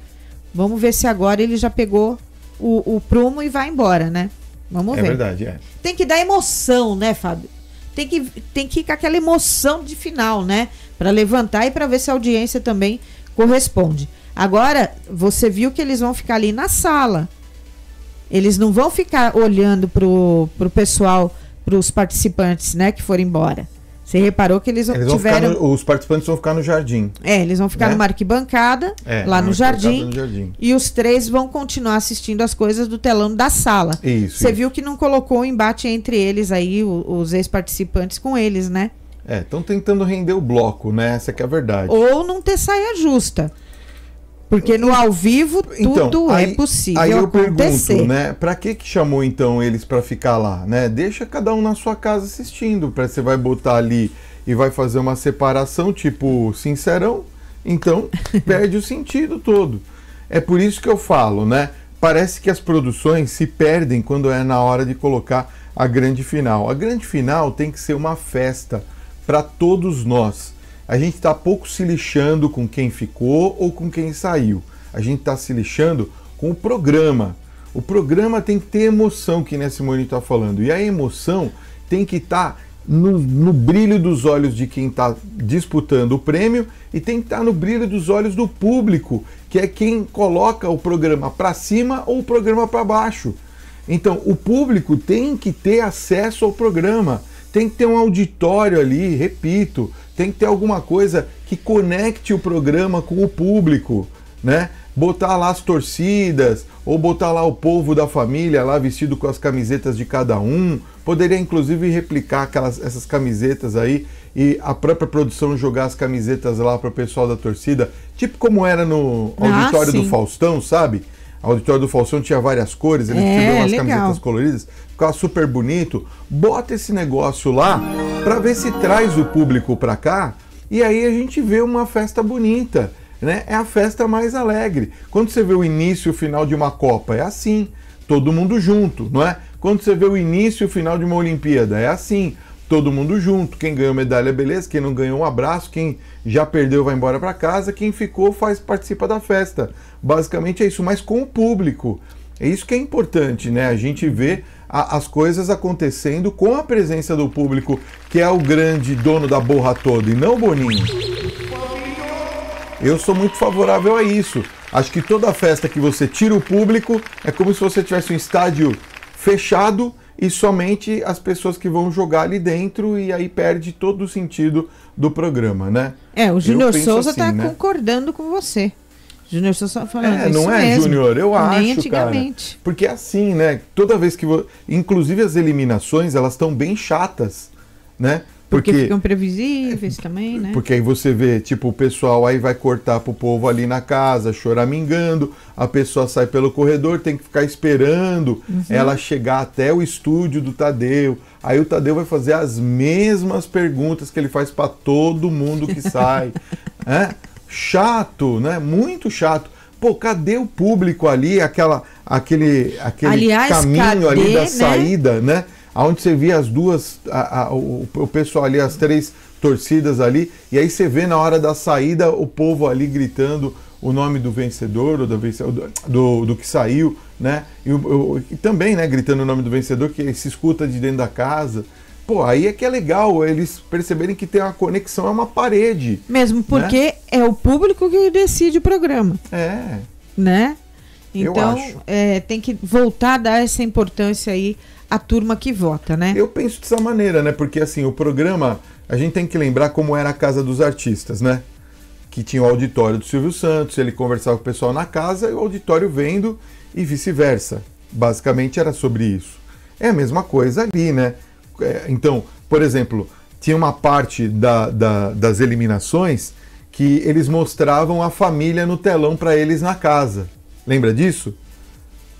B: Vamos ver se agora ele já pegou o, o prumo e vai embora, né? Vamos
A: é
B: ver.
A: É verdade, é.
B: Tem que dar emoção, né, Fábio? Tem que, tem que ir com aquela emoção de final, né? Para levantar e para ver se a audiência também corresponde. Agora, você viu que eles vão ficar ali na sala. Eles não vão ficar olhando pro, pro pessoal, pros participantes, né, que foram embora. Você reparou que eles, eles tiveram.
A: No, os participantes vão ficar no jardim.
B: É, eles vão ficar né? numa arquibancada, é, lá no jardim, no jardim, E os três vão continuar assistindo as coisas do telão da sala.
A: Isso.
B: Você viu que não colocou o um embate entre eles aí, os, os ex-participantes com eles, né?
A: É, estão tentando render o bloco, né? Essa que é a verdade.
B: Ou não ter saia justa. Porque no ao vivo então, tudo é aí, é possível
A: aí eu
B: acontecer.
A: Pergunto, né? Para que que chamou então eles para ficar lá, né? Deixa cada um na sua casa assistindo, para você vai botar ali e vai fazer uma separação tipo sincerão, então perde o sentido todo. É por isso que eu falo, né? Parece que as produções se perdem quando é na hora de colocar a grande final. A grande final tem que ser uma festa para todos nós a gente está pouco se lixando com quem ficou ou com quem saiu. A gente está se lixando com o programa. O programa tem que ter emoção, que nesse Simone está falando. E a emoção tem que estar tá no, no, brilho dos olhos de quem está disputando o prêmio e tem que estar tá no brilho dos olhos do público, que é quem coloca o programa para cima ou o programa para baixo. Então, o público tem que ter acesso ao programa, tem que ter um auditório ali, repito, tem que ter alguma coisa que conecte o programa com o público, né? Botar lá as torcidas, ou botar lá o povo da família lá vestido com as camisetas de cada um. Poderia inclusive replicar aquelas, essas camisetas aí e a própria produção jogar as camisetas lá para o pessoal da torcida, tipo como era no ah, auditório ah, do Faustão, sabe? A auditório do Faustão tinha várias cores, eles é, umas legal. camisetas coloridas, ficava super bonito. Bota esse negócio lá para ver se traz o público para cá e aí a gente vê uma festa bonita. Né? É a festa mais alegre. Quando você vê o início e o final de uma Copa, é assim, todo mundo junto, não é? Quando você vê o início e o final de uma Olimpíada, é assim, todo mundo junto. Quem ganhou medalha, beleza. Quem não ganhou, um abraço. Quem já perdeu, vai embora para casa. Quem ficou, faz participa da festa. Basicamente é isso, mas com o público. É isso que é importante, né? A gente vê a, as coisas acontecendo com a presença do público, que é o grande dono da borra toda, e não o Boninho. Eu sou muito favorável a isso. Acho que toda festa que você tira o público é como se você tivesse um estádio fechado e somente as pessoas que vão jogar ali dentro e aí perde todo o sentido do programa, né?
B: É, o Júnior Souza está assim, né? concordando com você. Júnior Souza falando
A: É, não é, Júnior? Eu Nem acho, antigamente. cara. Porque é assim, né? Toda vez que... Inclusive as eliminações, elas estão bem chatas, né?
B: Porque, porque ficam previsíveis também, né?
A: Porque aí você vê, tipo, o pessoal aí vai cortar pro povo ali na casa, choramingando, a pessoa sai pelo corredor, tem que ficar esperando uhum. ela chegar até o estúdio do Tadeu. Aí o Tadeu vai fazer as mesmas perguntas que ele faz para todo mundo que sai. é? Chato, né? Muito chato. Pô, cadê o público ali, aquela, aquele, aquele Aliás, caminho cadê, ali da né? saída, né? Onde você via as duas, a, a, o, o pessoal ali, as três torcidas ali, e aí você vê na hora da saída o povo ali gritando o nome do vencedor, ou do, do, do que saiu, né? E, o, e, também, né, gritando o nome do vencedor, que se escuta de dentro da casa. Pô, aí é que é legal eles perceberem que tem uma conexão, é uma parede.
B: Mesmo porque né? é o público que decide o programa.
A: É.
B: Né? Então, é, tem que voltar a dar essa importância aí a turma que vota, né?
A: Eu penso dessa maneira, né? Porque assim, o programa, a gente tem que lembrar como era a Casa dos Artistas, né? Que tinha o auditório do Silvio Santos, ele conversava com o pessoal na casa e o auditório vendo e vice-versa. Basicamente era sobre isso. É a mesma coisa ali, né? É, então, por exemplo, tinha uma parte da, da, das eliminações que eles mostravam a família no telão para eles na casa. Lembra disso?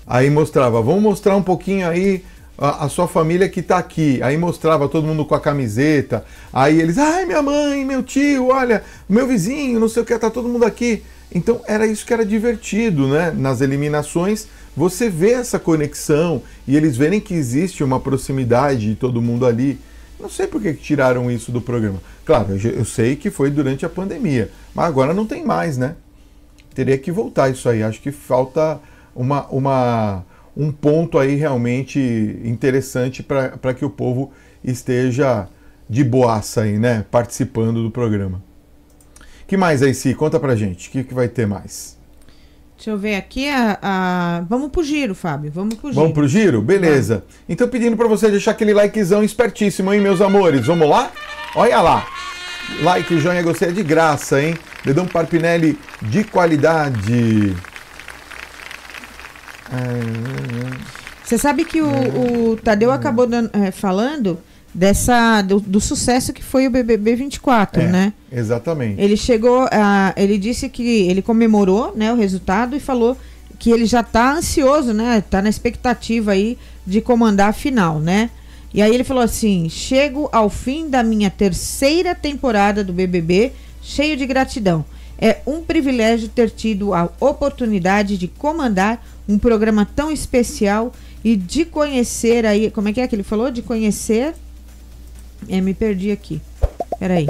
A: Aí mostrava, vamos mostrar um pouquinho aí a, a sua família que está aqui. Aí mostrava todo mundo com a camiseta. Aí eles, ai, minha mãe, meu tio, olha, meu vizinho, não sei o que, tá todo mundo aqui. Então era isso que era divertido, né? Nas eliminações, você vê essa conexão e eles verem que existe uma proximidade de todo mundo ali. Não sei por que tiraram isso do programa. Claro, eu sei que foi durante a pandemia, mas agora não tem mais, né? Teria que voltar isso aí. Acho que falta uma, uma um ponto aí realmente interessante para que o povo esteja de boaça aí, né? Participando do programa. que mais aí, Si? Conta pra gente. O que, que vai ter mais?
B: Deixa eu ver aqui. A, a... Vamos pro giro, Fábio. Vamos pro giro.
A: Vamos pro giro? Beleza. Então pedindo para você deixar aquele likezão espertíssimo, hein, meus amores? Vamos lá? Olha lá. Like, joinha, gostei é de graça, hein? Dedão Parpinelli de qualidade.
B: Você sabe que o, o Tadeu acabou dando, é, falando dessa do, do, sucesso que foi o BBB 24, é, né?
A: Exatamente.
B: Ele chegou, a, ele disse que ele comemorou, né, o resultado e falou que ele já está ansioso, né? Tá na expectativa aí de comandar a final, né? E aí ele falou assim: "Chego ao fim da minha terceira temporada do BBB, cheio de gratidão. É um privilégio ter tido a oportunidade de comandar um programa tão especial e de conhecer aí. Como é que é que ele falou? De conhecer. É, me perdi aqui. Peraí.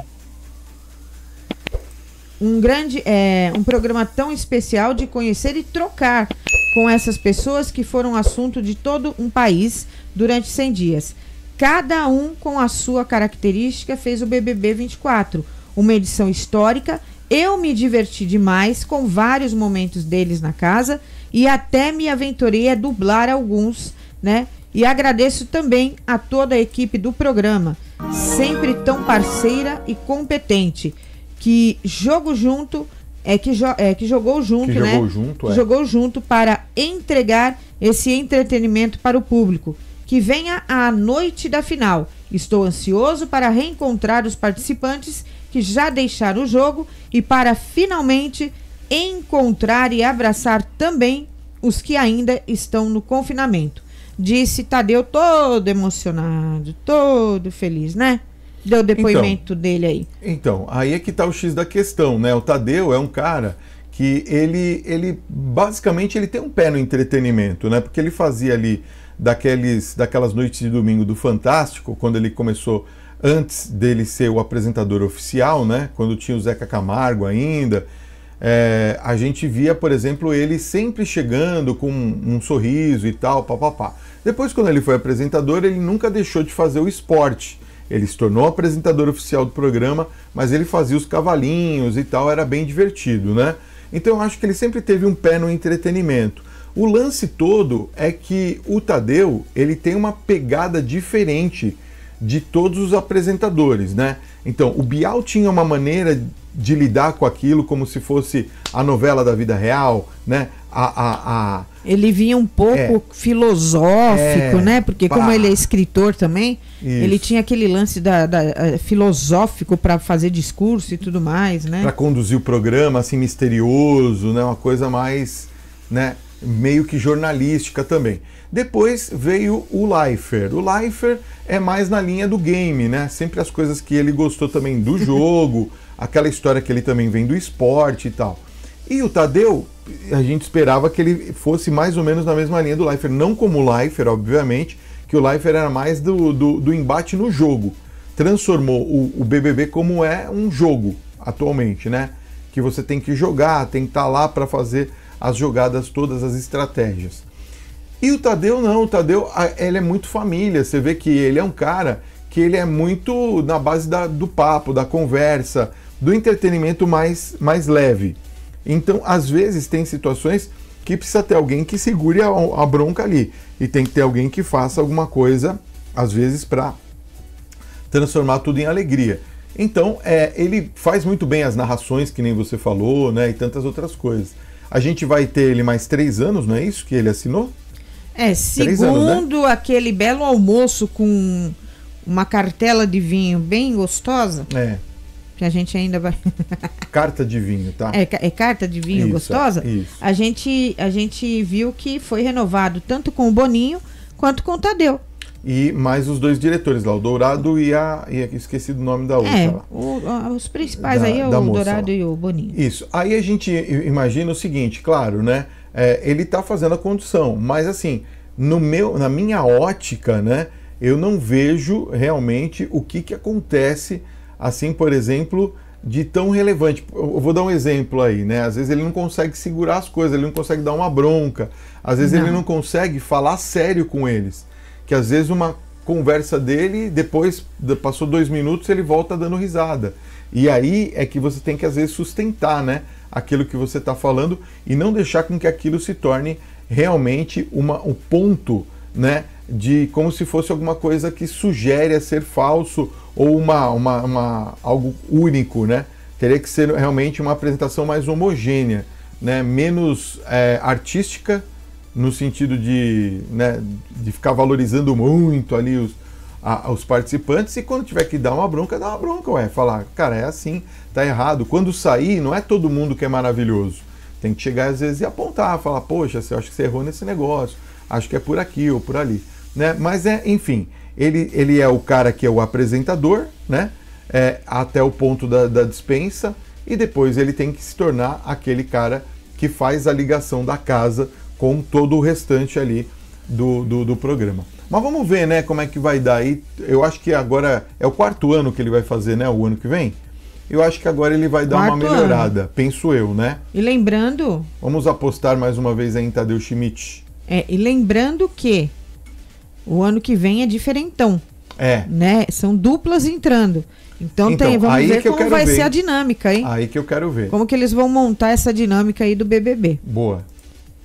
B: Um grande. É, um programa tão especial de conhecer e trocar com essas pessoas que foram assunto de todo um país durante 100 dias. Cada um com a sua característica fez o BBB 24, uma edição histórica. Eu me diverti demais com vários momentos deles na casa e até me aventurei a dublar alguns, né? E agradeço também a toda a equipe do programa, sempre tão parceira e competente, que jogo junto é que, jo é, que jogou junto, que né? Jogou junto, é. Jogou junto para entregar esse entretenimento para o público. Que venha a noite da final. Estou ansioso para reencontrar os participantes que já deixaram o jogo e para finalmente encontrar e abraçar também os que ainda estão no confinamento. Disse Tadeu todo emocionado, todo feliz, né? Deu o depoimento então, dele aí.
A: Então, aí é que tá o X da questão, né? O Tadeu é um cara que ele, ele basicamente ele tem um pé no entretenimento, né? Porque ele fazia ali daqueles, daquelas noites de domingo do Fantástico, quando ele começou antes dele ser o apresentador oficial, né? Quando tinha o Zeca Camargo ainda, é, a gente via, por exemplo, ele sempre chegando com um, um sorriso e tal, papapá. Depois, quando ele foi apresentador, ele nunca deixou de fazer o esporte. Ele se tornou apresentador oficial do programa, mas ele fazia os cavalinhos e tal, era bem divertido, né? Então eu acho que ele sempre teve um pé no entretenimento. O lance todo é que o Tadeu ele tem uma pegada diferente de todos os apresentadores, né? Então, o Bial tinha uma maneira de lidar com aquilo como se fosse a novela da vida real, né? A, a, a...
B: Ele vinha um pouco é, filosófico, é, né? Porque pá. como ele é escritor também, Isso. ele tinha aquele lance da, da uh, filosófico para fazer discurso e tudo mais, né?
A: Para conduzir o programa assim misterioso, né? Uma coisa mais, né? Meio que jornalística também. Depois veio o Leifer. O Leifer é mais na linha do game, né? Sempre as coisas que ele gostou também do jogo, aquela história que ele também vem do esporte e tal. E o Tadeu, a gente esperava que ele fosse mais ou menos na mesma linha do Leifer. Não como o Leifer, obviamente, que o Leifer era mais do, do, do embate no jogo. Transformou o, o, BBB como é um jogo atualmente, né? Que você tem que jogar, tem que estar tá lá para fazer as jogadas, todas as estratégias. E o Tadeu não, o Tadeu ele é muito família. Você vê que ele é um cara que ele é muito na base da, do papo, da conversa, do entretenimento mais, mais leve. Então, às vezes, tem situações que precisa ter alguém que segure a, a bronca ali. E tem que ter alguém que faça alguma coisa, às vezes, para transformar tudo em alegria. Então, é, ele faz muito bem as narrações, que nem você falou, né? E tantas outras coisas. A gente vai ter ele mais três anos, não é isso que ele assinou?
B: É, segundo anos, né? aquele belo almoço com uma cartela de vinho bem gostosa.
A: É.
B: Que a gente ainda vai.
A: carta de vinho, tá?
B: É, é carta de vinho isso, gostosa? Isso. A gente, a gente viu que foi renovado tanto com o Boninho quanto com o Tadeu.
A: E mais os dois diretores lá, o Dourado e a. E esqueci do nome da outra.
B: É, o, os principais da, aí é o Dourado lá. e o Boninho.
A: Isso. Aí a gente imagina o seguinte, claro, né? é, ele está fazendo a condução. Mas assim, no meu, na minha ótica, né, eu não vejo realmente o que, que acontece, assim, por exemplo, de tão relevante. Eu vou dar um exemplo aí, né? Às vezes ele não consegue segurar as coisas, ele não consegue dar uma bronca, às vezes não. ele não consegue falar sério com eles. Que às vezes uma conversa dele, depois passou dois minutos, ele volta dando risada. E aí é que você tem que às vezes sustentar, né? aquilo que você está falando e não deixar com que aquilo se torne realmente uma, um ponto, né? De como se fosse alguma coisa que sugere a ser falso ou uma, uma, uma algo único, né? Teria que ser realmente uma apresentação mais homogênea, né? Menos é, artística no sentido de, né, de ficar valorizando muito ali os, a, os participantes e quando tiver que dar uma bronca, dá uma bronca, ué. Falar, cara, é assim, tá errado. Quando sair, não é todo mundo que é maravilhoso. Tem que chegar às vezes e apontar, falar, poxa, eu acho que você errou nesse negócio, acho que é por aqui ou por ali. Né? Mas é, enfim, ele, ele é o cara que é o apresentador, né? É, até o ponto da, da dispensa, e depois ele tem que se tornar aquele cara que faz a ligação da casa com todo o restante ali do, do, do programa. Mas vamos ver, né, como é que vai dar aí. Eu acho que agora é o quarto ano que ele vai fazer, né, o ano que vem. Eu acho que agora ele vai dar quarto uma melhorada, ano. penso eu, né?
B: E lembrando.
A: Vamos apostar mais uma vez em Tadeu Schmidt.
B: É, e lembrando que o ano que vem é diferentão.
A: É.
B: Né? São duplas entrando. Então, então tem, vamos ver como vai ver. ser a dinâmica, hein?
A: Aí que eu quero ver.
B: Como que eles vão montar essa dinâmica aí do BBB.
A: Boa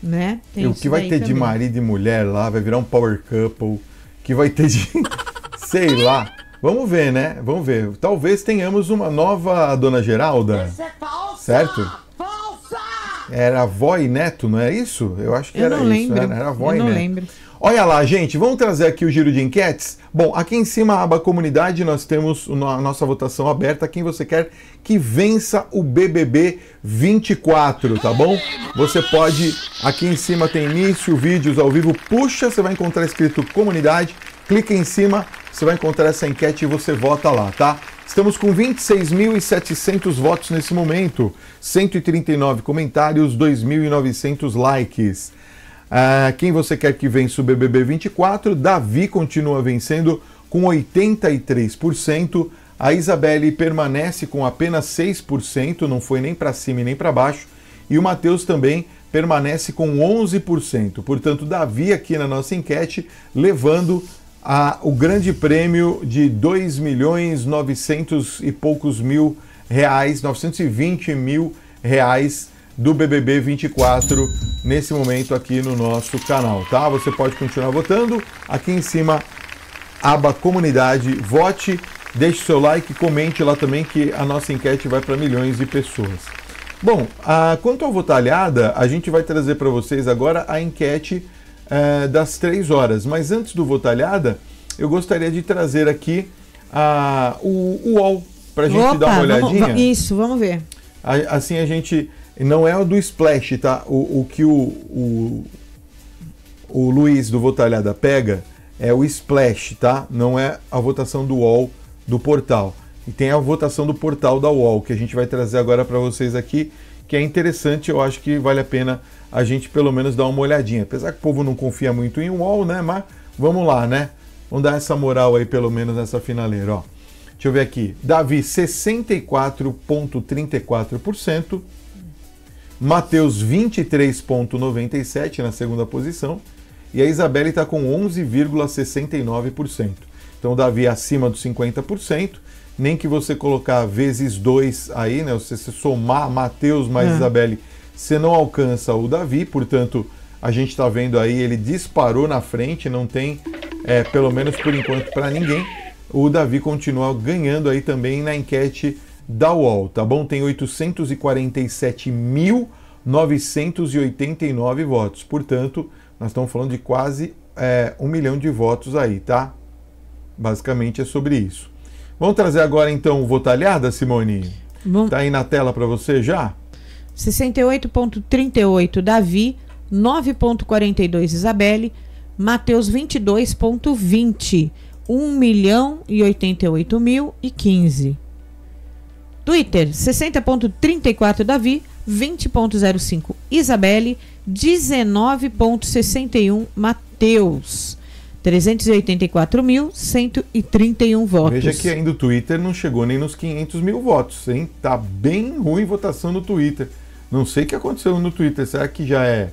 B: né?
A: Tem o que vai ter também. de marido e mulher lá, vai virar um power couple, que vai ter de sei lá. Vamos ver, né? Vamos ver. Talvez tenhamos uma nova Dona Geralda. Isso é falsa! Certo? Falsa! Era avó e neto, não é isso? Eu acho que Eu era isso. Lembro. Era, era avó Eu e não neto. lembro. Olha lá, gente, vamos trazer aqui o giro de enquetes? Bom, aqui em cima, a aba comunidade, nós temos a nossa votação aberta. Quem você quer que vença o BBB 24, tá bom? Você pode, aqui em cima tem início, vídeos ao vivo, puxa, você vai encontrar escrito comunidade, clica em cima, você vai encontrar essa enquete e você vota lá, tá? Estamos com 26.700 votos nesse momento, 139 comentários, 2.900 likes. Ah, quem você quer que vença o BBB 24? Davi continua vencendo com 83%. A Isabelle permanece com apenas 6%, não foi nem para cima e nem para baixo. E o Matheus também permanece com 11%. Portanto, Davi aqui na nossa enquete levando a, o grande prêmio de 2 milhões 900 e poucos mil reais, 920 mil reais do BBB 24 nesse momento aqui no nosso canal, tá? Você pode continuar votando aqui em cima, aba comunidade, vote, deixe seu like, comente lá também que a nossa enquete vai para milhões de pessoas. Bom, a, quanto ao Votalhada, a gente vai trazer para vocês agora a enquete é, das três horas. Mas antes do Votalhada, eu gostaria de trazer aqui a, o, o UOL para a gente Opa, dar uma olhadinha.
B: Vamos, isso, vamos ver.
A: assim a gente não é o do Splash, tá? O, o que o, o, o Luiz do Votalhada pega é o Splash, tá? Não é a votação do UOL do portal. E tem a votação do portal da UOL, que a gente vai trazer agora para vocês aqui, que é interessante, eu acho que vale a pena a gente pelo menos dar uma olhadinha. Apesar que o povo não confia muito em UOL, né? Mas vamos lá, né? Vamos dar essa moral aí pelo menos nessa finaleira, ó. Deixa eu ver aqui. Davi, 64,34%. Matheus 23,97 na segunda posição e a Isabelle está com 11,69%. Então o Davi é acima dos 50%, nem que você colocar vezes 2 aí, né? Se você somar Matheus mais é. Isabelle, você não alcança o Davi, portanto, a gente está vendo aí, ele disparou na frente, não tem, é, pelo menos por enquanto, para ninguém. O Davi continua ganhando aí também na enquete da UOL, tá bom? Tem 847.989 votos. Portanto, nós estamos falando de quase é, um milhão de votos aí, tá? Basicamente é sobre isso. Vamos trazer agora então o Votalhada, Simone? Bom. Tá aí na tela para você já?
B: 68.38 Davi, 9.42 Isabelle, Mateus 22.20, 1 milhão e 88 mil e 15. Twitter, 60.34 Davi, 20.05 Isabelle, 19.61 Mateus. 384.131 votos.
A: Veja que ainda o Twitter não chegou nem nos 500 mil votos, hein? Tá bem ruim votação no Twitter. Não sei o que aconteceu no Twitter. Será que já é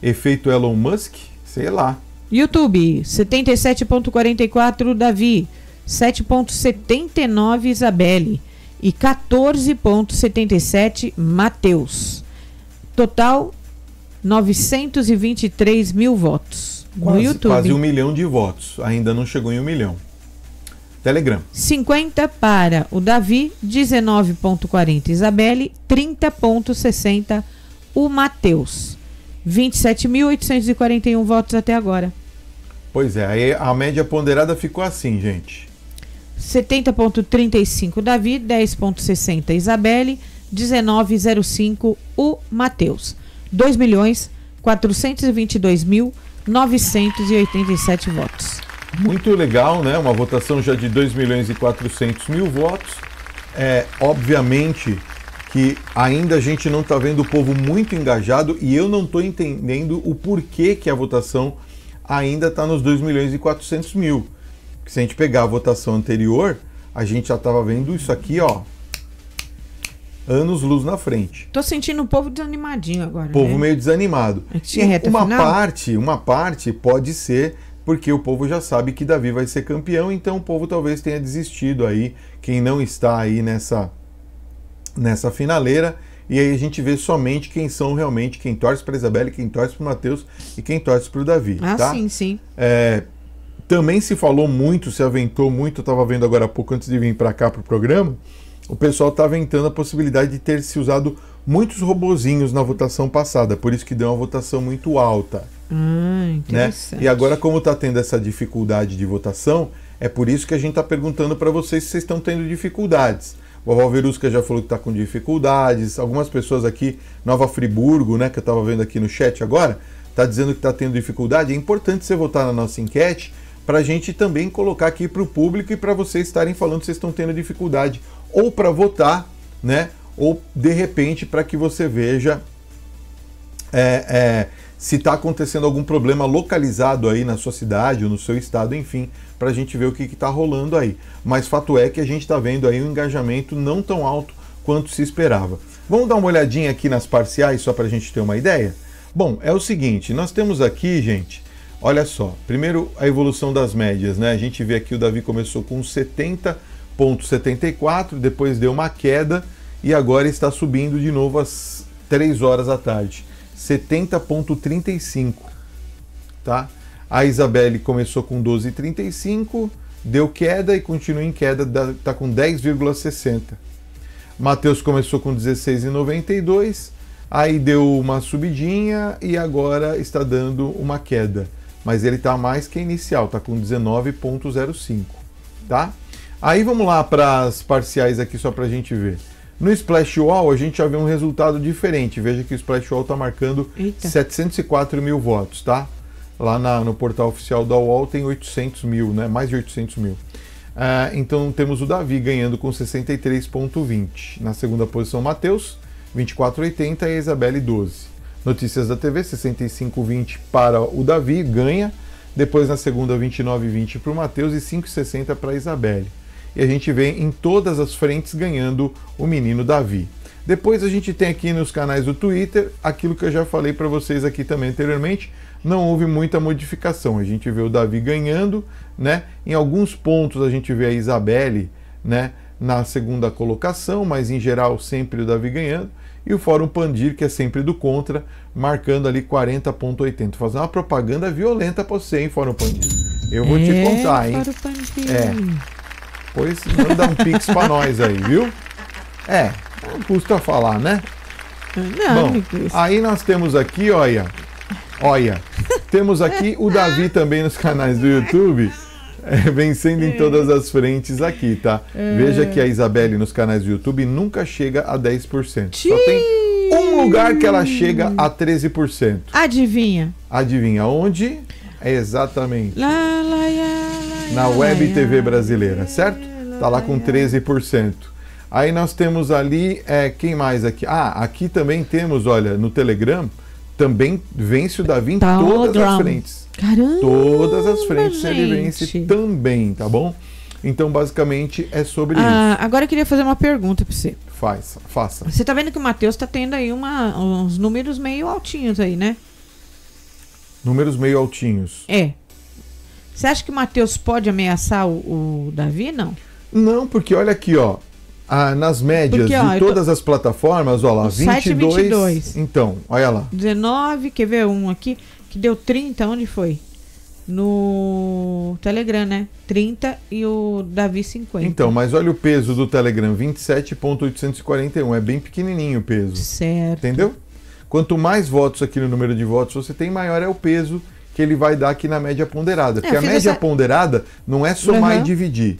A: efeito Elon Musk? Sei lá.
B: YouTube, 77.44 Davi, 7.79 Isabelle, e 14,77 Mateus. Total 923 mil votos
A: quase, no YouTube. Quase um milhão de votos. Ainda não chegou em um milhão. Telegram.
B: 50 para o Davi, 19,40 Isabelle, 30,60 o Mateus. 27.841 votos até agora.
A: Pois é, aí a média ponderada ficou assim, gente.
B: 70.35 Davi, 10.60 Isabelle, 19.05 o Mateus. 2 milhões 422 mil 987 votos.
A: Muito legal, né? Uma votação já de 2 milhões e 400 mil votos. É, obviamente que ainda a gente não está vendo o povo muito engajado e eu não estou entendendo o porquê que a votação ainda está nos 2 milhões e 400 mil se a gente pegar a votação anterior, a gente já estava vendo isso aqui, ó, anos luz na frente.
B: Tô sentindo o povo desanimadinho agora. O
A: povo né? meio desanimado. uma final? parte, uma parte pode ser porque o povo já sabe que Davi vai ser campeão, então o povo talvez tenha desistido aí, quem não está aí nessa nessa finaleira, e aí a gente vê somente quem são realmente quem torce para Isabelle, quem torce para Mateus e quem torce para o Davi,
B: ah,
A: tá?
B: sim, sim.
A: É, também se falou muito, se aventou muito, eu estava vendo agora há pouco antes de vir para cá para o programa, o pessoal está aventando a possibilidade de ter se usado muitos robozinhos na votação passada, por isso que deu uma votação muito alta.
B: Hum,
A: né? E agora, como está tendo essa dificuldade de votação, é por isso que a gente está perguntando para vocês se vocês estão tendo dificuldades. O Vovó Verusca já falou que está com dificuldades. Algumas pessoas aqui, Nova Friburgo, né, que eu estava vendo aqui no chat agora, está dizendo que está tendo dificuldade. É importante você votar na nossa enquete, para a gente também colocar aqui para o público e para vocês estarem falando se vocês estão tendo dificuldade ou para votar, né? Ou de repente para que você veja é, é, se está acontecendo algum problema localizado aí na sua cidade ou no seu estado, enfim, para a gente ver o que está rolando aí. Mas fato é que a gente está vendo aí um engajamento não tão alto quanto se esperava. Vamos dar uma olhadinha aqui nas parciais só para a gente ter uma ideia? Bom, é o seguinte, nós temos aqui, gente, Olha só, primeiro a evolução das médias, né? A gente vê aqui o Davi começou com 70,74, depois deu uma queda e agora está subindo de novo as 3 horas da tarde, 70,35. Tá? A Isabelle começou com 12,35, deu queda e continua em queda, está com 10,60. Matheus começou com 16,92, aí deu uma subidinha e agora está dando uma queda. Mas ele está mais que inicial, está com 19,05. Tá? Aí vamos lá para as parciais aqui só para a gente ver. No Splash Wall a gente já vê um resultado diferente. Veja que o Splash Wall está marcando Eita. 704 mil votos, tá? Lá na, no portal oficial da UOL tem 800 mil, né? Mais de 800 mil. Uh, então temos o Davi ganhando com 63,20. Na segunda posição, Matheus, 24,80 e a Isabelle 12. Notícias da TV, 65,20 para o Davi, ganha. Depois na segunda, 29,20 para o Matheus e 5,60 para a Isabelle e a gente vê em todas as frentes ganhando o menino Davi. Depois a gente tem aqui nos canais do Twitter aquilo que eu já falei para vocês aqui também anteriormente. Não houve muita modificação. A gente vê o Davi ganhando, né? Em alguns pontos a gente vê a Isabelle, né? Na segunda colocação, mas em geral sempre o Davi ganhando. E o Fórum Pandir, que é sempre do contra, marcando ali 40,80. Fazer uma propaganda violenta para você, hein, Fórum Pandir? Eu vou é, te contar, hein? Fórum Pandir. É. Pois manda um pix pra nós aí, viu? É, não custa falar, né? Não, Bom, aí nós temos aqui, olha, olha, temos aqui o Davi também nos canais do YouTube, é, vencendo em todas as frentes aqui, tá? É. Veja que a Isabelle nos canais do YouTube nunca chega a 10%. Só tem um lugar que ela chega a 13%.
B: Adivinha?
A: Adivinha onde? É exatamente. Lá, lá, lá, na Web TV brasileira, certo? Tá lá com 13%. Aí nós temos ali, é, quem mais aqui? Ah, aqui também temos, olha, no Telegram, também vence o Davi em todas as frentes.
B: Caramba!
A: Todas as frentes gente. ele vence também, tá bom? Então, basicamente, é sobre
B: ah,
A: isso.
B: Agora eu queria fazer uma pergunta para você.
A: Faz, faça.
B: Você tá vendo que o Matheus tá tendo aí uma, uns números meio altinhos aí, né?
A: Números meio altinhos.
B: É. Você acha que o Matheus pode ameaçar o, o Davi? Não.
A: Não, porque olha aqui, ó. Ah, nas médias porque, ó, de todas tô... as plataformas, olha lá, 22, 22. Então, olha lá.
B: 19, quer ver um aqui que deu 30, onde foi? No Telegram, né? 30 e o Davi 50.
A: Então, mas olha o peso do Telegram, 27.841, é bem pequenininho o peso.
B: Certo.
A: Entendeu? Quanto mais votos aqui no número de votos você tem, maior é o peso que ele vai dar aqui na média ponderada. É, porque a média essa... ponderada não é somar uhum. e dividir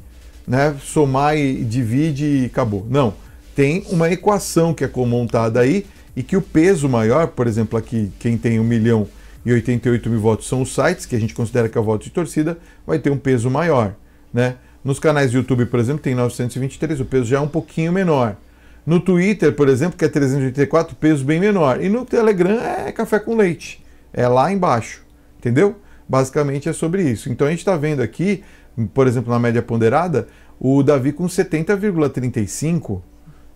A: né, somar e divide e acabou. Não. Tem uma equação que é montada aí e que o peso maior, por exemplo, aqui quem tem 1 milhão e 88 mil votos são os sites, que a gente considera que é o voto de torcida, vai ter um peso maior. Né? Nos canais do YouTube, por exemplo, tem 923, o peso já é um pouquinho menor. No Twitter, por exemplo, que é 384, peso bem menor. E no Telegram é café com leite. É lá embaixo. Entendeu? Basicamente é sobre isso. Então a gente está vendo aqui por exemplo, na média ponderada, o Davi com 70,35.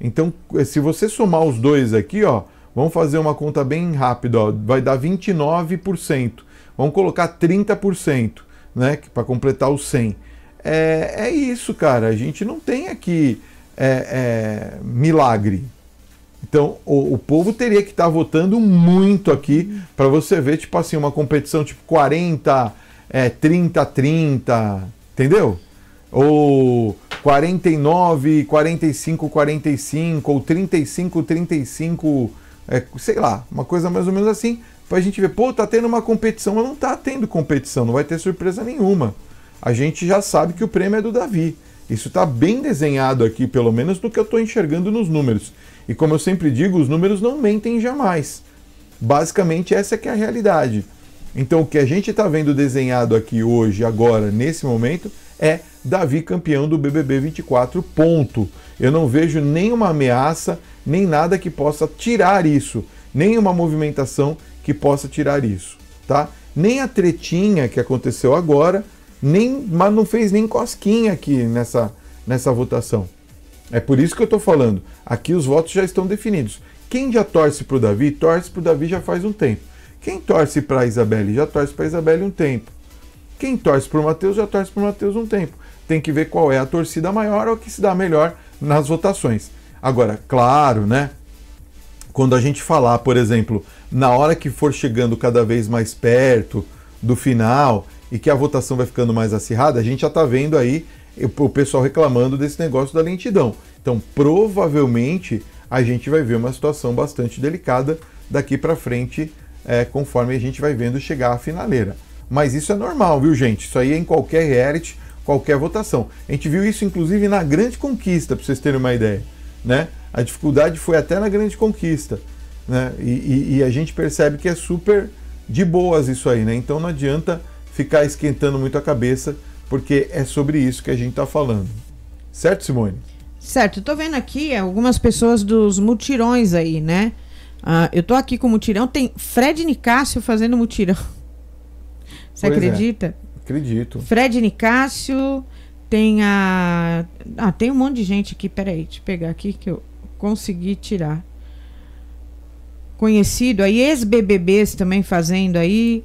A: Então, se você somar os dois aqui, ó, vamos fazer uma conta bem rápida, ó, vai dar 29%. Vamos colocar 30%, né, para completar os 100. É, é isso, cara. A gente não tem aqui é, é, milagre. Então, o, o, povo teria que estar tá votando muito aqui para você ver, tipo assim, uma competição tipo 40, é, 30, 30, Entendeu? Ou 49, 45, 45, ou 35, 35, é, sei lá, uma coisa mais ou menos assim, pra gente ver, pô, tá tendo uma competição, mas não tá tendo competição, não vai ter surpresa nenhuma. A gente já sabe que o prêmio é do Davi. Isso está bem desenhado aqui, pelo menos no que eu estou enxergando nos números. E como eu sempre digo, os números não mentem jamais. Basicamente, essa é que é a realidade. Então, o que a gente está vendo desenhado aqui hoje, agora, nesse momento, é Davi campeão do BBB 24. Ponto. Eu não vejo nenhuma ameaça, nem nada que possa tirar isso, nenhuma movimentação que possa tirar isso, tá? Nem a tretinha que aconteceu agora, nem, mas não fez nem cosquinha aqui nessa, nessa votação. É por isso que eu estou falando. Aqui os votos já estão definidos. Quem já torce para o Davi, torce para o Davi já faz um tempo. Quem torce para a Isabelle já torce para a Isabelle um tempo. Quem torce para o Matheus já torce para o Matheus um tempo. Tem que ver qual é a torcida maior ou que se dá melhor nas votações. Agora, claro, né? quando a gente falar, por exemplo, na hora que for chegando cada vez mais perto do final e que a votação vai ficando mais acirrada, a gente já está vendo aí o pessoal reclamando desse negócio da lentidão. Então, provavelmente, a gente vai ver uma situação bastante delicada daqui para frente, é, conforme a gente vai vendo chegar à finaleira. Mas isso é normal, viu, gente? Isso aí é em qualquer reality, qualquer votação. A gente viu isso, inclusive, na Grande Conquista, para vocês terem uma ideia. Né? A dificuldade foi até na Grande Conquista. Né? E, e, e a gente percebe que é super de boas isso aí, né? Então não adianta ficar esquentando muito a cabeça, porque é sobre isso que a gente está falando. Certo, Simone?
B: Certo, tô vendo aqui algumas pessoas dos mutirões aí, né? Uh, eu tô aqui com o mutirão, tem Fred Nicásio fazendo mutirão. Você pois é. acredita? É.
A: Acredito.
B: Fred Nicásio, tem a. Ah, tem um monte de gente aqui, peraí, deixa eu pegar aqui que eu consegui tirar. Conhecido aí, ex-BBBs também fazendo aí.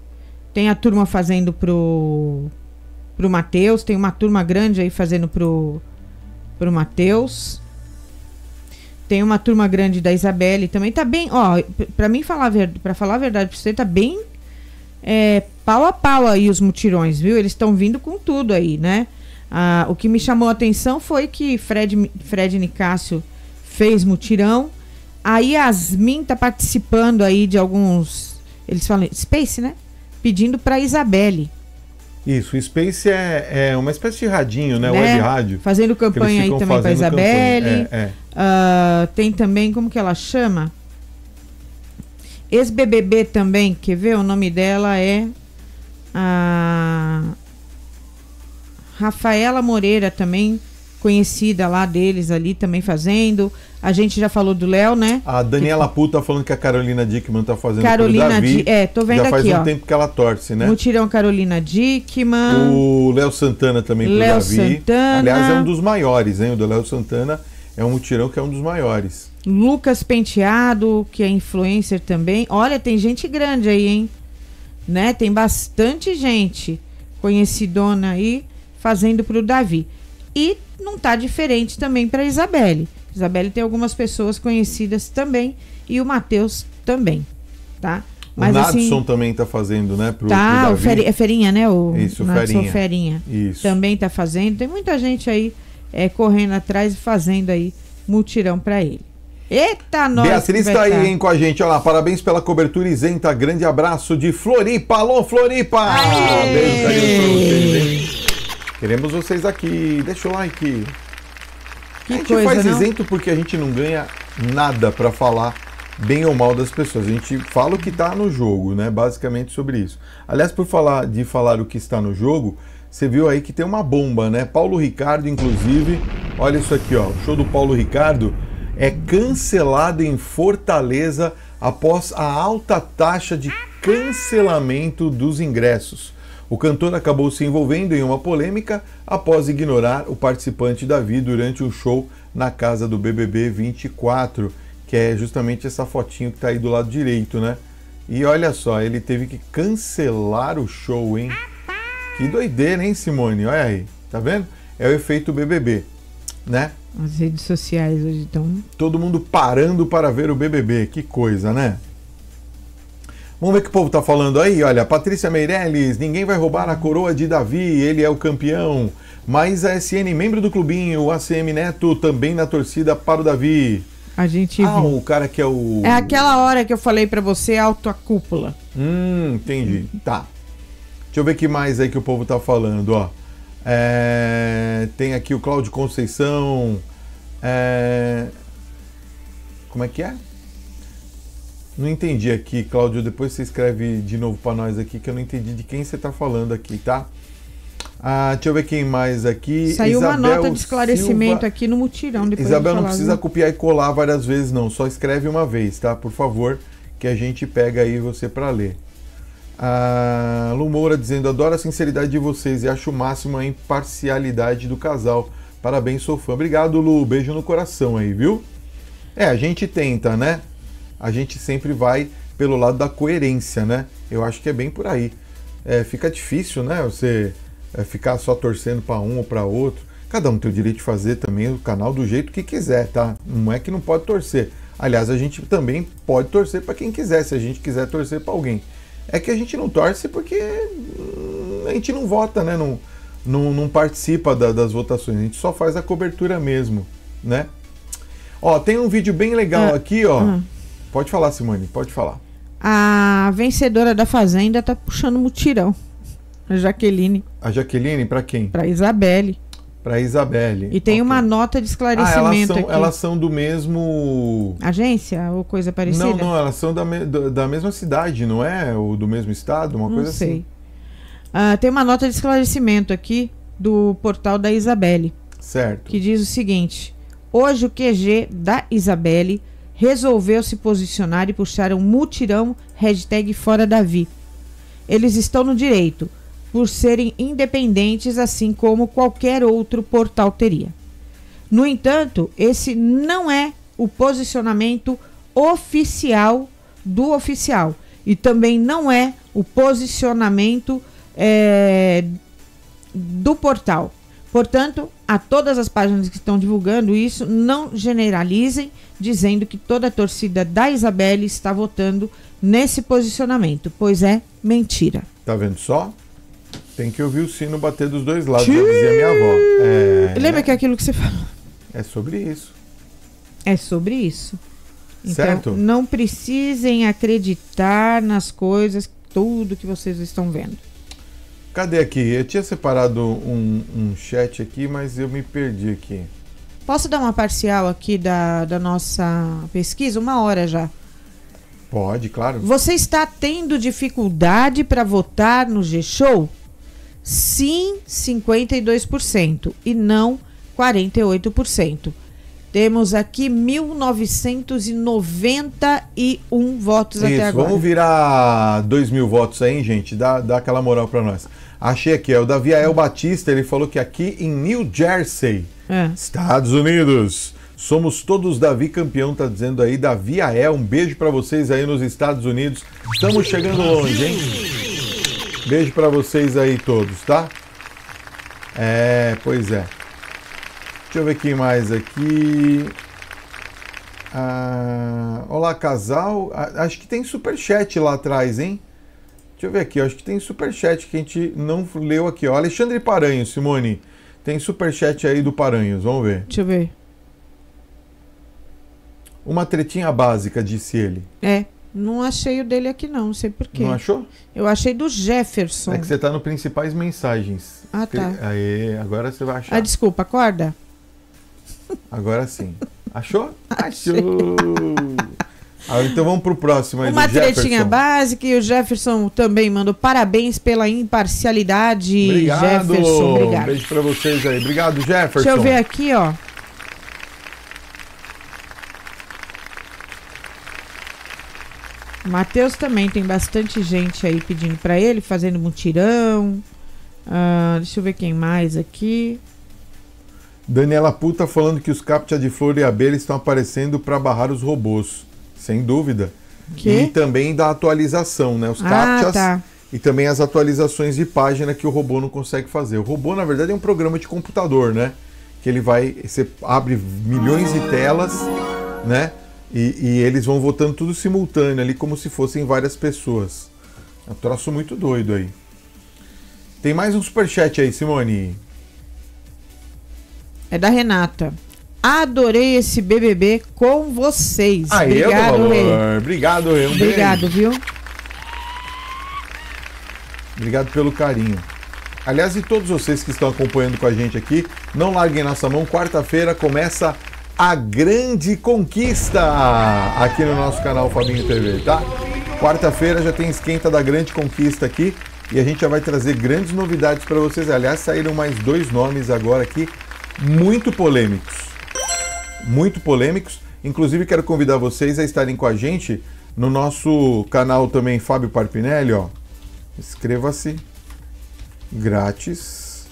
B: Tem a turma fazendo pro. pro Matheus, tem uma turma grande aí fazendo pro pro Matheus. Tem uma turma grande da Isabelle também. Tá bem, ó, para mim falar para falar a verdade para você, tá bem é, pau a pau aí os mutirões, viu? Eles estão vindo com tudo aí, né? Ah, o que me chamou a atenção foi que Fred, Fred Nicásio fez mutirão. A Yasmin tá participando aí de alguns. Eles falam Space, né? Pedindo para Isabelle.
A: Isso, o Space é, é uma espécie de radinho, né? né? Web rádio.
B: Fazendo campanha aí também para Isabelle. É, é. Uh, tem também, como que ela chama? Ex-BBB também, quer ver? O nome dela é a Rafaela Moreira também, conhecida lá deles ali também fazendo. A gente já falou do Léo, né?
A: A Daniela que... Puta tá falando que a Carolina Dickman tá fazendo
B: Carolina Davi. Di... É, tô vendo
A: já
B: aqui,
A: Já faz um tempo que ela torce, né?
B: Mutirão Carolina Dickman.
A: O Léo Santana também pro
B: Léo
A: Davi.
B: Santana.
A: Aliás, é um dos maiores, hein? O do Léo Santana é um mutirão que é um dos maiores.
B: Lucas Penteado, que é influencer também. Olha, tem gente grande aí, hein? Né? Tem bastante gente conhecidona aí fazendo pro Davi. E não tá diferente também para Isabelle. Isabelle tem algumas pessoas conhecidas também e o Matheus também, tá?
A: Mas, o Nadson assim, também tá fazendo, né?
B: Pro, tá, pro o Feri, é Ferinha, né? O
A: Isso,
B: Nadson
A: Ferinha.
B: Ferinha.
A: Isso.
B: Também tá fazendo. Tem muita gente aí é, correndo atrás e fazendo aí mutirão para ele. Eita, nós!
A: Beatriz está aí, hein, com a gente. Olha lá, parabéns pela cobertura isenta. Grande abraço de Floripa. Alô, Floripa! Aê! Beijo carinho hein? Queremos vocês aqui. Deixa o like. Que a gente coisa, faz não? isento porque a gente não ganha nada para falar bem ou mal das pessoas. A gente fala o que está no jogo, né? Basicamente sobre isso. Aliás, por falar de falar o que está no jogo, você viu aí que tem uma bomba, né? Paulo Ricardo, inclusive, olha isso aqui, ó. Show do Paulo Ricardo é cancelado em Fortaleza após a alta taxa de cancelamento dos ingressos. O cantor acabou se envolvendo em uma polêmica após ignorar o participante Davi durante um show na casa do BBB 24, que é justamente essa fotinho que está aí do lado direito, né? E olha só, ele teve que cancelar o show, hein? Que doideira, hein, Simone? Olha aí, tá vendo? É o efeito BBB, né?
B: As redes sociais hoje estão.
A: Todo mundo parando para ver o BBB, que coisa, né? Vamos ver o que o povo tá falando aí. Olha, Patrícia Meirelles, ninguém vai roubar a coroa de Davi, ele é o campeão. Mas a SN, membro do clubinho, o ACM Neto, também na torcida para o Davi.
B: A gente
A: Ah, viu. o cara que é o.
B: É aquela hora que eu falei para você, alto a cúpula.
A: Hum, entendi. Tá. Deixa eu ver o que mais aí que o povo tá falando, ó. É... Tem aqui o Cláudio Conceição. É... Como é que é? Não entendi aqui, Cláudio. Depois você escreve de novo para nós aqui, que eu não entendi de quem você está falando aqui, tá? Ah, deixa eu ver quem mais aqui.
B: Saiu Isabel uma nota de esclarecimento Silva. aqui no mutirão.
A: Isabel não precisa viu? copiar e colar várias vezes, não. Só escreve uma vez, tá? Por favor, que a gente pega aí você para ler. A Lu Moura dizendo: Adoro a sinceridade de vocês e acho o máximo a imparcialidade do casal. Parabéns, sou fã. Obrigado, Lu. Beijo no coração aí, viu? É, a gente tenta, né? a gente sempre vai pelo lado da coerência, né? Eu acho que é bem por aí. É, fica difícil, né? Você é, ficar só torcendo para um ou para outro. Cada um tem o direito de fazer também o canal do jeito que quiser, tá? Não é que não pode torcer. Aliás, a gente também pode torcer para quem quiser, se a gente quiser torcer para alguém. É que a gente não torce porque hum, a gente não vota, né? Não, não, não participa da, das votações, a gente só faz a cobertura mesmo, né? Ó, tem um vídeo bem legal
B: Ah,
A: aqui, ó.
B: ah.
A: Pode falar, Simone, pode falar.
B: A vencedora da Fazenda tá puxando mutirão. A Jaqueline
A: A Jaqueline, para quem?
B: pra Isabelle.
A: Para Isabelle.
B: E tem
A: Ok.
B: uma nota de
A: Ah,
B: esclarecimento
A: elas são,
B: aqui.
A: elas são do mesmo.
B: Agência ou coisa parecida?
A: Não, não, elas são da, me- da, da mesma cidade, não é? Ou do mesmo estado, uma
B: Não
A: coisa
B: sei.
A: assim.
B: Ah, tem uma nota de esclarecimento aqui do portal da Isabelle,
A: Certo.
B: que diz o seguinte: Hoje o QG da Isabelle resolveu se posicionar e puxar um mutirão hashtag fora Davi. Eles estão no direito, por serem independentes, assim como qualquer outro portal teria. No entanto, esse não é o posicionamento oficial do oficial e também não é o posicionamento eh, do portal. Portanto, a todas as páginas que estão divulgando isso, não generalizem dizendo que toda a torcida da Isabelle está votando nesse posicionamento, pois é mentira.
A: Tá vendo só? Tem que ouvir o sino bater dos dois lados, já dizia minha avó. É,
B: Lembra que é aquilo que você falou
A: é sobre isso.
B: é sobre isso. Então,
A: Certo.
B: não precisem acreditar nas coisas, tudo que vocês estão vendo.
A: Cadê aqui? Eu tinha separado um, um chat aqui, mas eu me perdi aqui.
B: Posso dar uma parcial aqui da, da nossa pesquisa? Uma hora já.
A: Pode, claro.
B: Você está tendo dificuldade para votar no G-Show? Sim, 52% e não 48%. Temos aqui 1991 votos até
A: Isso,
B: agora.
A: vamos virar dois mil votos aí, hein, gente? Dá, dá aquela moral pra nós. Achei aqui, é o Daviael Batista, ele falou que aqui em New Jersey,
B: É.
A: Estados Unidos, somos todos Davi campeão, tá dizendo aí, Daviael, um beijo pra vocês aí nos Estados Unidos. Estamos chegando longe, hein? Beijo pra vocês aí todos, tá? É, pois é. Deixa eu ver quem mais aqui. Ah, olá, casal. Acho que tem superchat lá atrás, hein? Deixa eu ver aqui. Acho que tem superchat que a gente não leu aqui. Ó. Alexandre Paranhos, Simone. Tem superchat aí do Paranhos. Vamos ver.
B: Deixa eu ver.
A: Uma tretinha básica, disse ele.
B: É, não achei o dele aqui não, não sei porquê.
A: Não achou?
B: Eu achei do Jefferson.
A: É que você tá no principais mensagens.
B: Ah, tá.
A: Aê, agora você vai achar.
B: Ah, desculpa, acorda.
A: Agora sim. Achou?
B: Achei.
A: Achou! Ah, então vamos pro próximo aí
B: Uma tretinha básica e o Jefferson também mandou parabéns pela imparcialidade.
A: Obrigado!
B: Jefferson, obrigado.
A: Beijo pra vocês aí. Obrigado, Jefferson.
B: Deixa eu ver aqui, ó. Matheus também tem bastante gente aí pedindo pra ele, fazendo mutirão. Ah, deixa eu ver quem mais aqui.
A: Daniela Puta falando que os captcha de flor e abelha estão aparecendo para barrar os robôs. Sem dúvida.
B: Que?
A: E também da atualização, né? Os
B: Ah,
A: captchas
B: tá.
A: e também as atualizações de página que o robô não consegue fazer. O robô, na verdade, é um programa de computador, né? Que ele vai. Você abre milhões de telas, né? E, e eles vão votando tudo simultâneo ali, como se fossem várias pessoas. É um troço muito doido aí. Tem mais um superchat aí, Simone.
B: É da Renata. Adorei esse BBB com vocês.
A: Aí,
B: Obrigado, Rê.
A: Obrigado, Rê. Um beijo.
B: Obrigado, viu?
A: Obrigado pelo carinho. Aliás, e todos vocês que estão acompanhando com a gente aqui, não larguem nossa mão. Quarta-feira começa a grande conquista aqui no nosso canal Fabinho TV, tá? Quarta-feira já tem esquenta da grande conquista aqui e a gente já vai trazer grandes novidades para vocês. Aliás, saíram mais dois nomes agora aqui muito polêmicos. Muito polêmicos. Inclusive, quero convidar vocês a estarem com a gente no nosso canal também, Fábio Parpinelli, ó. Inscreva-se grátis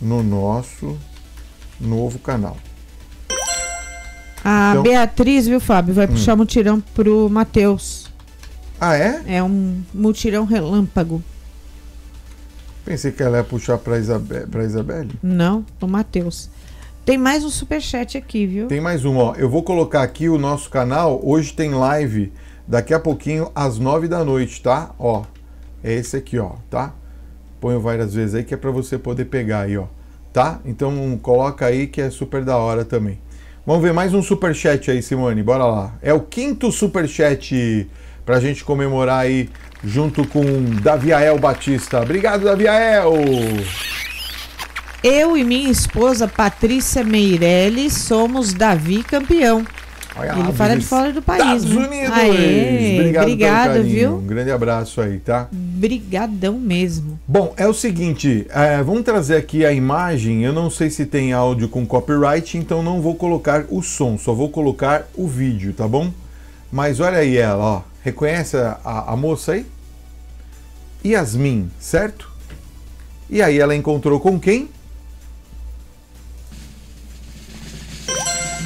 A: no nosso novo canal.
B: A
A: Então- Hum.
B: Beatriz, viu, Fábio, vai puxar mutirão pro Matheus.
A: Ah, é?
B: É um mutirão relâmpago.
A: Pensei que ela ia puxar para Isabe pra Isabelle.
B: Não, pro Matheus. Tem mais um superchat aqui, viu?
A: Tem mais um, ó. Eu vou colocar aqui o nosso canal. Hoje tem live daqui a pouquinho às nove da noite, tá? Ó, é esse aqui, ó, tá? Ponho várias vezes aí que é para você poder pegar aí, ó, tá? Então coloca aí que é super da hora também. Vamos ver mais um super chat aí, Simone. Bora lá. É o quinto super chat pra gente comemorar aí junto com Daviael Batista. Obrigado, Daviael.
B: Eu e minha esposa Patrícia Meirelles somos Davi campeão.
A: Olha
B: Ele
A: lá,
B: fala de fora do país,
A: Estados
B: né?
A: Unidos.
B: Aê,
A: obrigado,
B: obrigado, viu?
A: Um grande abraço aí, tá?
B: Brigadão mesmo.
A: Bom, é o seguinte, é, vamos trazer aqui a imagem. Eu não sei se tem áudio com copyright, então não vou colocar o som, só vou colocar o vídeo, tá bom? Mas olha aí ela, ó. Reconhece a, a moça aí? Yasmin, certo? E aí ela encontrou com quem?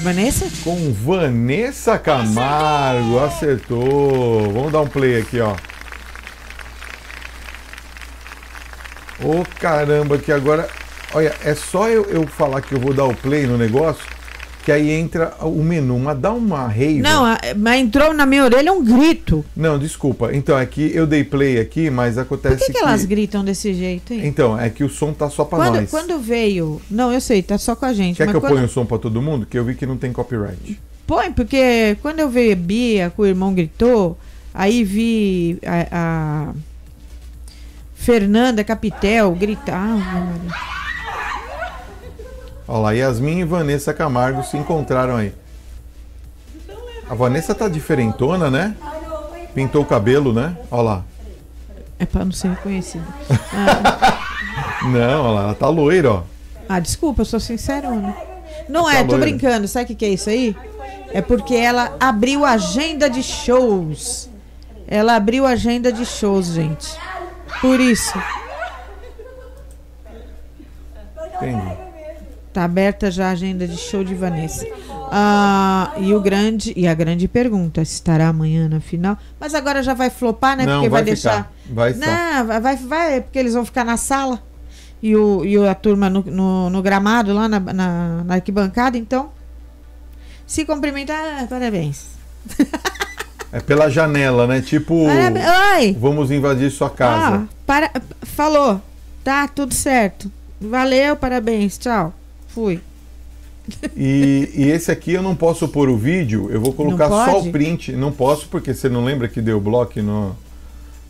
B: Vanessa?
A: Com Vanessa Camargo. Acertou. Vamos dar um play aqui, ó. Ô caramba, que agora. Olha, é só eu, eu falar que eu vou dar o play no negócio, que aí entra o menu. Mas dá uma raiva.
B: Não, mas entrou na minha orelha um grito.
A: Não, desculpa. Então, é que eu dei play aqui, mas acontece
B: Por que, que elas gritam desse jeito, hein?
A: Então, é que o som tá só pra
B: Quando,
A: nós.
B: quando veio. Não, eu sei, tá só com a gente.
A: Quer que eu
B: quando...
A: ponha o som pra todo mundo? Que eu vi que não tem copyright.
B: Põe, porque quando eu vi a Bia, que o irmão gritou, aí vi a, a Fernanda Capitel gritar. Ah.
A: Olha lá, Yasmin e Vanessa Camargo se encontraram aí. A Vanessa tá diferentona, né? Pintou o cabelo, né? Olha lá.
B: É pra não ser reconhecida.
A: Não, olha lá, ela tá loira, ó.
B: Ah, desculpa, eu sou sincerona. Não
A: Tá
B: é, tô
A: loira.
B: brincando. Sabe o que, que é isso aí? É porque ela abriu a agenda de shows. Ela abriu a agenda de shows, gente. Por isso.
A: Entendi.
B: Tá aberta já a agenda de show de Vanessa. Ah, e o grande e a grande pergunta estará amanhã na final. Mas agora já vai flopar, né?
A: Não,
B: porque
A: vai,
B: vai, deixar.
A: Vai.
B: Não, vai, vai, vai, porque eles vão ficar na sala e, o, e a turma no, no, no gramado lá na, na, na arquibancada. Então, se cumprimentar, ah, parabéns.
A: É pela janela, né? Tipo,
B: Parabéns. Oi!
A: vamos invadir sua casa.
B: Ah, para, falou. Tá tudo certo. Valeu, parabéns. Tchau. Fui.
A: E, e esse aqui eu não posso pôr o vídeo, eu vou colocar só o print. Não posso, porque você não lembra que deu bloco no,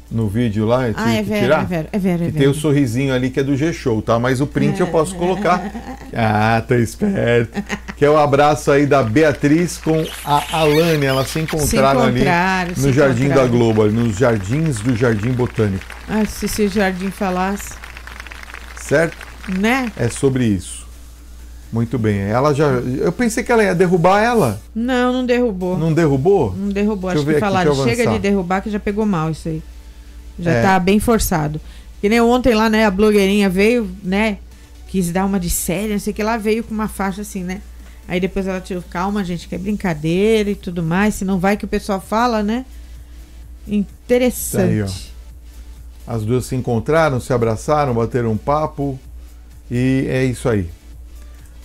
A: no vídeo lá? Eu
B: Ah, é vero,
A: tirar?
B: é vero, é vero, é
A: tem o
B: vero.
A: sorrisinho ali que é do G-Show, tá? Mas o print eu posso colocar. Ah, tá esperto. Que é o abraço aí da Beatriz com a Alane. Elas se encontraram,
B: encontraram,
A: ali
B: se
A: no Jardim da. Globo, ali nos jardins do Jardim Botânico.
B: Ah, se esse jardim falasse,
A: Certo?
B: né?
A: É sobre isso. Muito bem. Ela já. Eu pensei que ela ia derrubar ela.
B: Não, não derrubou. Não,
A: Não derrubou?
B: derrubou.
A: Deixa
B: Acho que
A: aqui,
B: falaram,
A: eu
B: chega de derrubar que já pegou mal isso aí. Já
A: É.
B: tá bem forçado. Que nem ontem lá, né, a blogueirinha veio, né, quis dar uma de séria, não sei o que, ela veio com uma faixa assim, né. Aí depois ela tirou, calma, gente, que é brincadeira e tudo mais, se não vai que o pessoal fala, né. Interessante.
A: As duas se encontraram, se abraçaram, bateram um papo. E é isso aí.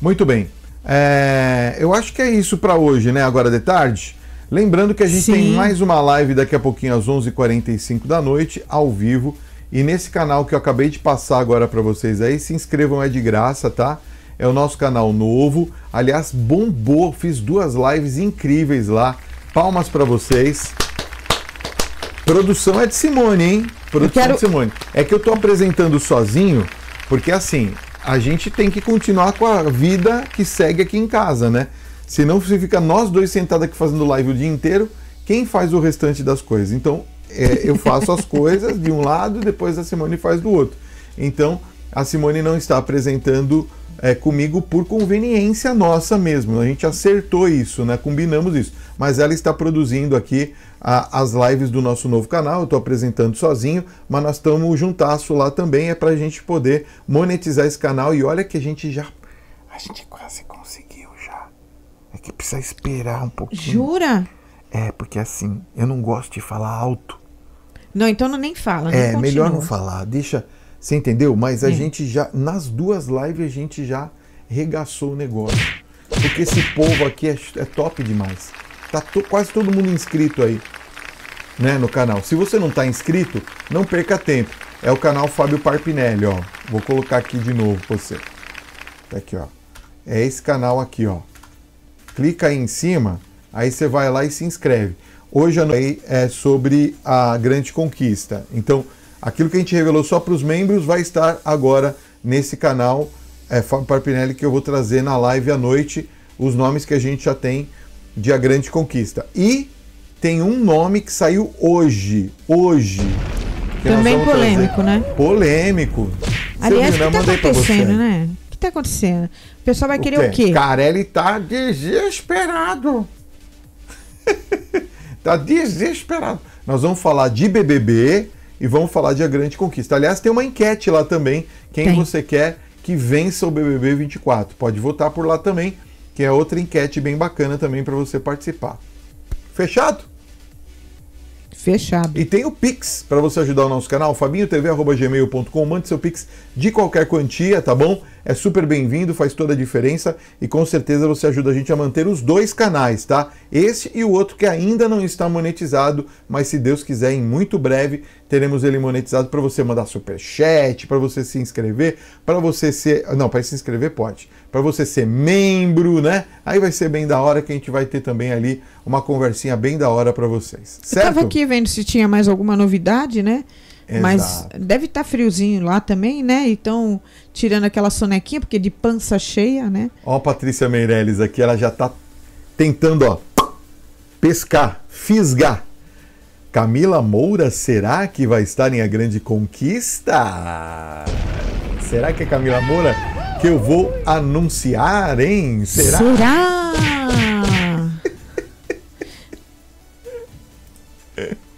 A: Muito bem. É, eu acho que é isso para hoje, né? Agora de tarde. Lembrando que a gente
B: Sim.
A: tem mais uma live daqui a pouquinho às 11h45 da noite, ao vivo. E nesse canal que eu acabei de passar agora para vocês aí, se inscrevam, é de graça, tá? É o nosso canal novo. Aliás, bombou. Fiz duas lives incríveis lá. Palmas para vocês. Produção é de Simone, hein? Produção
B: quero-
A: de Simone. É que eu tô apresentando sozinho, porque assim, a gente tem que continuar com a vida que segue aqui em casa, né? Senão se fica nós dois sentados aqui fazendo live o dia inteiro, quem faz o restante das coisas? Então, é, eu faço as coisas de um lado depois a Simone faz do outro. Então, a Simone não está apresentando é, comigo por conveniência nossa mesmo. A gente acertou isso, né? Combinamos isso. Mas ela está produzindo aqui a- as lives do nosso novo canal. Eu estou apresentando sozinho, mas nós estamos juntasso lá também. É para a gente poder monetizar esse canal. E olha que a gente já. A gente quase conseguiu já. É que precisa esperar um pouquinho.
B: Jura?
A: É, porque assim, eu não gosto de falar alto.
B: Não, então não nem fala, nem
A: É, melhor não
B: continua.
A: falar. Deixa. Você entendeu? Mas a
B: É.
A: gente já. Nas duas lives a gente já regaçou o negócio. Porque esse povo aqui é, é top demais. Tá to, quase todo mundo inscrito aí né, no canal. Se você não está inscrito, não perca tempo. É o canal Fábio Parpinelli, ó. Vou colocar aqui de novo para você. Tá aqui, ó. É esse canal aqui, ó. Clica aí em cima, aí você vai lá e se inscreve. Hoje a noite é sobre a grande conquista. Então, aquilo que a gente revelou só para os membros vai estar agora nesse canal é, Fábio Parpinelli que eu vou trazer na live à noite os nomes que a gente já tem de A Grande Conquista. E tem um nome que saiu hoje. Hoje.
B: Também polêmico, trazer. né?
A: Polêmico.
B: Aliás, o que está acontecendo, né? O que está acontecendo? O pessoal vai o querer quê? o quê?
A: Carelli tá desesperado. tá desesperado. Nós vamos falar de BBB e vamos falar de A Grande Conquista. Aliás, tem uma enquete lá também. Quem tem. você quer que vença o BBB 24? Pode votar por lá também, que é outra enquete bem bacana também para você participar. Fechado?
B: Fechado.
A: E tem o Pix para você ajudar o nosso canal, fabinhotv.gmail.com. Mande seu Pix de qualquer quantia, tá bom? É super bem-vindo, faz toda a diferença e com certeza você ajuda a gente a manter os dois canais, tá? Esse e o outro que ainda não está monetizado, mas se Deus quiser, em muito breve teremos ele monetizado para você mandar super chat, para você se inscrever, para você ser, não, para se inscrever pode para você ser membro, né? Aí vai ser bem da hora que a gente vai ter também ali uma conversinha bem da hora para vocês. Certo?
B: Eu tava aqui vendo se tinha mais alguma novidade, né? Exato. Mas deve estar tá friozinho lá também, né? Então, tirando aquela sonequinha, porque de pança cheia, né?
A: Ó, a Patrícia Meirelles aqui, ela já tá tentando, ó, pescar, fisgar. Camila Moura, será que vai estar em A Grande Conquista? Será que é Camila Moura que eu vou anunciar, hein? Será?
B: Será?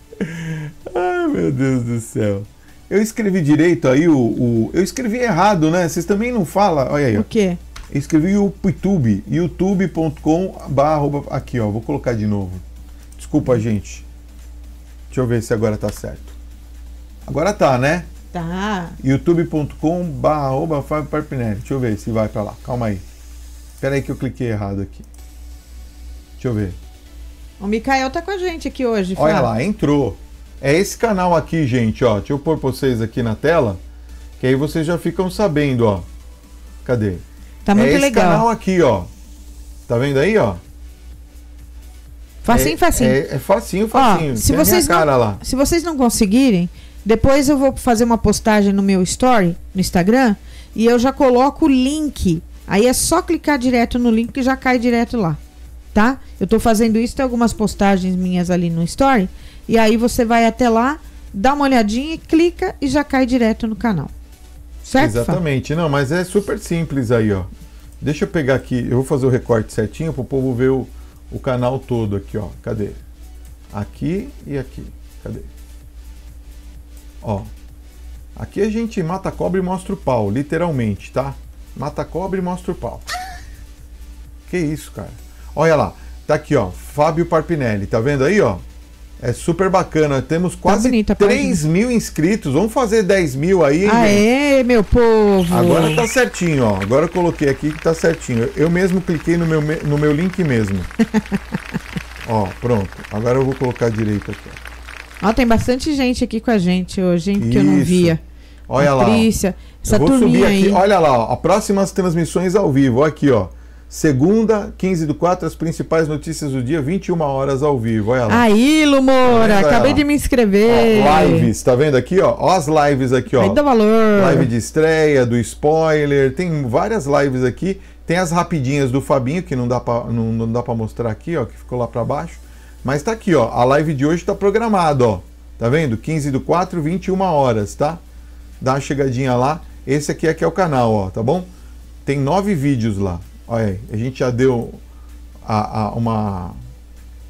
A: Ai, meu Deus do céu. Eu escrevi direito aí o, o, Eu escrevi errado, né? Vocês também não falam. Olha aí.
B: O quê?
A: Eu escrevi o YouTube, youtube.com aqui, ó. Vou colocar de novo. Desculpa, gente. Deixa eu ver se agora tá certo. Agora tá, né?
B: Tá.
A: youtube.com barra Fábio Parpinelli. Deixa eu ver se vai para lá. Calma aí. Espera aí que eu cliquei errado aqui. Deixa eu ver.
B: O Mikael tá com a gente aqui hoje.
A: Olha Fábio. lá, entrou. É esse canal aqui, gente, ó. Deixa eu pôr pra vocês aqui na tela, que aí vocês já ficam sabendo, ó. Cadê?
B: Tá muito
A: é esse
B: legal.
A: canal aqui, ó. Tá vendo aí, ó?
B: Facinho,
A: é,
B: facinho.
A: É, é facinho, facinho.
B: Ó, se, vocês não,
A: lá.
B: se vocês não conseguirem, depois eu vou fazer uma postagem no meu story, no Instagram, e eu já coloco o link. Aí é só clicar direto no link que já cai direto lá, tá? Eu tô fazendo isso, tem algumas postagens minhas ali no story, e aí você vai até lá, dá uma olhadinha, clica e já cai direto no canal. Certo?
A: Exatamente. Não, mas é super simples aí, ó. Deixa eu pegar aqui, eu vou fazer o recorte certinho para o povo ver o, o canal todo aqui, ó. Cadê? Aqui e aqui. Cadê? Ó. Aqui a gente mata a cobra e mostra o pau, literalmente, tá? Mata a cobra e mostra o pau. Que isso, cara. Olha lá. Tá aqui, ó. Fábio Parpinelli. Tá vendo aí, ó? É super bacana. Temos tá quase tá bonita, 3 mil inscritos. Vamos fazer 10 mil aí, hein?
B: Aê, meu povo!
A: Agora tá certinho, ó. Agora eu coloquei aqui que tá certinho. Eu mesmo cliquei no meu, no meu link mesmo. ó, pronto. Agora eu vou colocar direito aqui, ó.
B: Ó, tem bastante gente aqui com a gente hoje, hein? Que eu não via.
A: Olha
B: Patrícia,
A: lá. essa eu vou subir aqui. Aí. Olha lá, ó, próximas transmissões ao vivo. Aqui, ó. Segunda, 15 do 4, as principais notícias do dia, 21 horas ao vivo. Olha lá.
B: Aí, Lumora, tá acabei de me inscrever.
A: Ó, lives, tá vendo aqui, ó? Ó as lives aqui, ó.
B: Aí dá valor.
A: Live de estreia, do spoiler, tem várias lives aqui. Tem as rapidinhas do Fabinho, que não dá pra, não, não dá pra mostrar aqui, ó, que ficou lá pra baixo. Mas tá aqui, ó. A live de hoje tá programada, ó. Tá vendo? 15 do 4, 21 horas, tá? Dá uma chegadinha lá. Esse aqui é que é o canal, ó, tá bom? Tem nove vídeos lá. Olha aí, a gente já deu a, a, uma,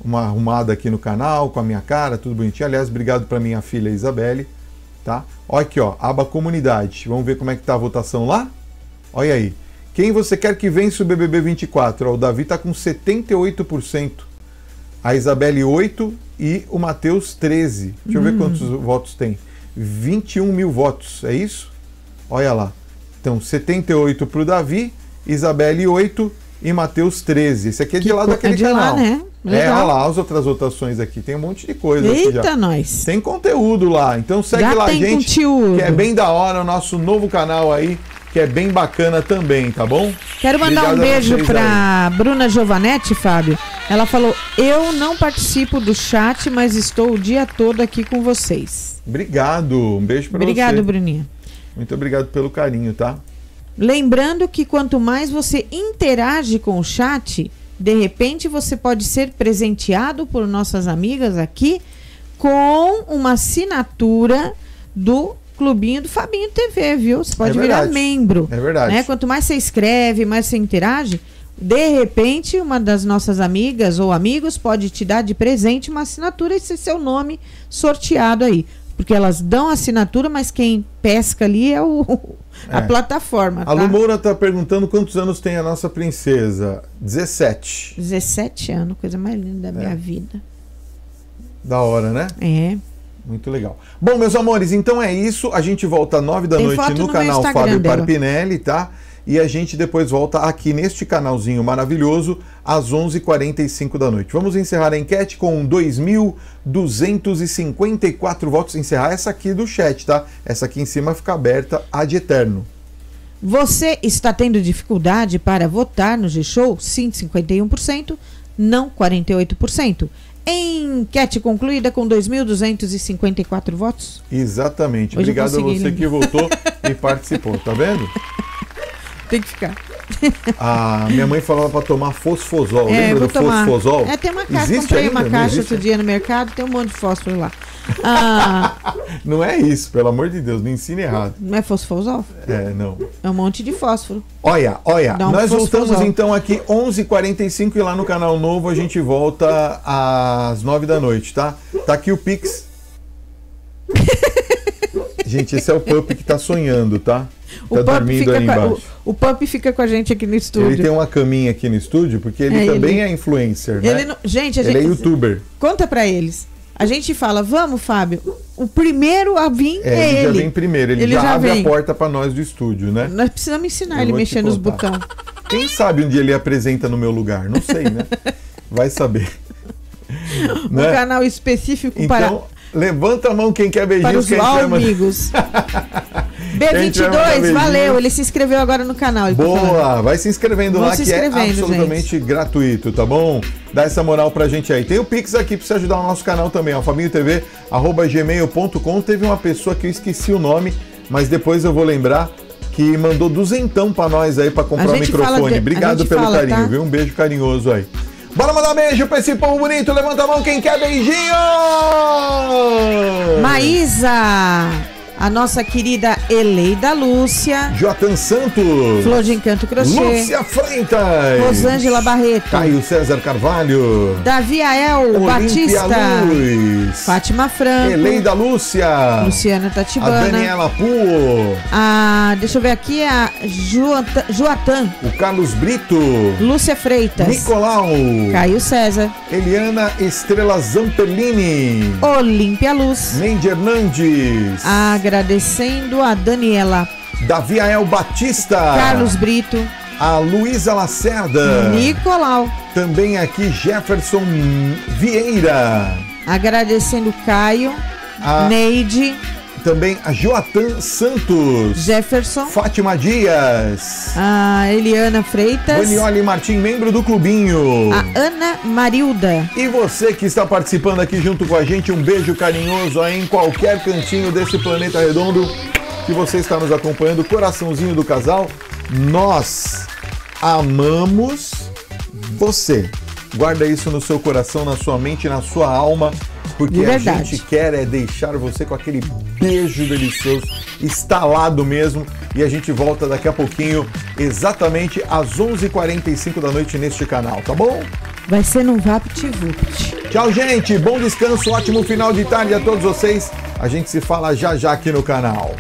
A: uma arrumada aqui no canal com a minha cara, tudo bonitinho. Aliás, obrigado para minha filha Isabelle, tá? Olha aqui, ó, aba comunidade. Vamos ver como é que tá a votação lá? Olha aí. Quem você quer que vença o BBB 24? Ó, o Davi tá com 78% a Isabelle 8 e o Matheus 13. Deixa eu ver hum. quantos votos tem. 21 mil votos, é isso? Olha lá. Então, 78 para o Davi Isabelle 8 e Mateus 13. Esse aqui é de
B: Que
A: lá daquele
B: é de lá,
A: canal.
B: né?
A: É,
B: Legal.
A: olha lá as outras votações aqui. Tem um monte de coisa.
B: Eita, nós.
A: Tem conteúdo lá. Então segue
B: Já
A: lá,
B: tem
A: gente.
B: conteúdo.
A: Que é bem da hora o nosso novo canal aí, que é bem bacana também, tá bom?
B: Quero mandar
A: Obrigado
B: um beijo pra Bruna Giovanetti, Fábio. Ela falou: Eu não participo do chat, mas estou o dia todo aqui com vocês.
A: Obrigado. Um beijo pra
B: Obrigado,
A: você.
B: Bruninha.
A: Muito obrigado pelo carinho, tá?
B: Lembrando que quanto mais você interage com o chat, de repente você pode ser presenteado por nossas amigas aqui com uma assinatura do Clubinho do Fabinho TV, viu? Você pode
A: É
B: virar membro.
A: É verdade.
B: né? Quanto mais você escreve, mais você interage, de repente uma das nossas amigas ou amigos pode te dar de presente uma assinatura e ser seu nome sorteado aí. Porque elas dão assinatura, mas quem pesca ali é o, a
A: É.
B: plataforma.
A: A
B: Tá?
A: Lu Moura tá perguntando quantos anos tem a nossa princesa. 17.
B: 17 anos, coisa mais linda
A: É.
B: da minha vida.
A: Da hora, né?
B: É.
A: Muito legal. Bom, meus amores, então é isso. A gente volta às 9 da
B: Tem
A: noite no
B: no
A: canal Fábio
B: dela.
A: Parpinelli, tá? E a gente depois volta aqui neste canalzinho maravilhoso às 11h45 da noite. Vamos encerrar a enquete com 2.254 votos. Encerrar essa aqui do chat, tá? Essa aqui em cima fica aberta ad eterno.
B: Você está tendo dificuldade para votar no G-Show? Sim, 51%, não 48%. Enquete concluída com 2.254 votos.
A: Exatamente.
B: Hoje
A: Obrigado a você
B: né?
A: que votou e participou, tá vendo?
B: Tem que ficar.
A: A minha mãe falava para tomar fosfosol.
B: É,
A: Lembra do
B: tomar.
A: fosfosol?
B: É, tem uma caixa,
A: Existe
B: comprei
A: ainda?
B: uma caixa outro dia no mercado, tem um monte de fósforo lá. Ah,
A: Não é isso, pelo amor de Deus, não ensine errado.
B: não é fosfosol?
A: É, não.
B: É um monte de fósforo.
A: Olha, olha,
B: um
A: nós
B: fosfosol.
A: voltamos então aqui 11h45 e lá no canal novo a gente volta às 9 da noite, tá? Tá aqui o Pix. gente, esse é o Pup que tá sonhando, tá?
B: O
A: Tá
B: Pump, fica com a, o, o Pump fica com a gente aqui no
A: Ele
B: estúdio.
A: tem uma caminha aqui no estúdio porque ele
B: É,
A: também
B: ele-
A: é influencer, né?
B: Ele não- gente, a
A: Ele
B: gente
A: é youtuber.
B: conta pra eles. A gente fala, vamos, Fábio. O primeiro a vir
A: É,
B: é,
A: ele, já
B: ele.
A: vem primeiro, ele,
B: Ele
A: já,
B: já
A: abre
B: vem.
A: a porta pra nós do estúdio, né?
B: Nós precisamos ensinar
A: Eu
B: ele mexer nos botões.
A: Quem sabe um dia ele apresenta no meu lugar? Não sei, né? Vai saber.
B: Um
A: Né?
B: canal específico para,
A: Então, levanta a mão quem quer
B: para
A: beijinhos,
B: os
A: quem quer
B: amigos.
A: Quem tiver mandar
B: B22,
A: beijinho.
B: valeu. Ele se inscreveu agora no canal. tá.
A: Boa! Vai se inscrevendo
B: Vão
A: lá
B: se
A: que é
B: inscrevendo,
A: absolutamente gratuito, tá bom? Dá essa moral pra gente aí. Tem o Pix aqui pra você ajudar o nosso canal também, ó. FabinhoTV, arroba gmail.com. Teve uma pessoa que eu esqueci o nome, mas depois eu vou lembrar que mandou duzentão pra nós aí pra comprar o
B: gente fala
A: microfone.
B: de-
A: Obrigado
B: gente
A: pelo
B: fala,
A: carinho,
B: tá?
A: viu? Um beijo carinhoso aí. Bora mandar beijo pra esse povo bonito. Levanta a mão quem quer beijinho!
B: Maísa, a nossa querida Eleida Lúcia,
A: Joatan Santos.
B: Flor de Encanto Crochê,
A: Lúcia Freitas.
B: Rosângela Barreto,
A: Caio César Carvalho.
B: Davi Ael Batista,
A: Luz.
B: Fátima Franco,
A: Eleida Lúcia.
B: Luciana
A: A
B: Tatibana,
A: Daniela Puo.
B: a, deixa eu ver aqui, a Joatan, Joatan
A: O Carlos Brito.
B: Lúcia Freitas,
A: Nicolau.
B: Caio César,
A: Eliana Estrela Zampellini.
B: Olímpia Luz,
A: Neide Hernandes.
B: Agradecendo a Daniela,
A: Davi Ael Batista.
B: Carlos Brito,
A: A Luísa Lacerda.
B: Nicolau,
A: Também aqui Jefferson Vieira.
B: agradecendo Caio,
A: A-
B: Neide,
A: Também a Joatan Santos.
B: Jefferson,
A: Fátima Dias.
B: a Eliana Freitas,
A: Daniele Martim, membro do clubinho.
B: a Ana Marilda.
A: E você que está participando aqui junto com a gente, um beijo carinhoso aí em qualquer cantinho desse planeta redondo que você está nos acompanhando, coraçãozinho do casal. Nós amamos você. Guarda isso no seu coração, na sua mente, na sua alma, porque
B: De
A: a gente quer é deixar você com aquele beijo delicioso, instalado mesmo. E a gente volta daqui a pouquinho, exatamente às 11h45 da noite neste canal, tá bom?
B: Vai ser num VaptVupt.
A: Tchau, gente. Bom descanso, ótimo final de tarde a todos vocês. A gente se fala já já aqui no canal.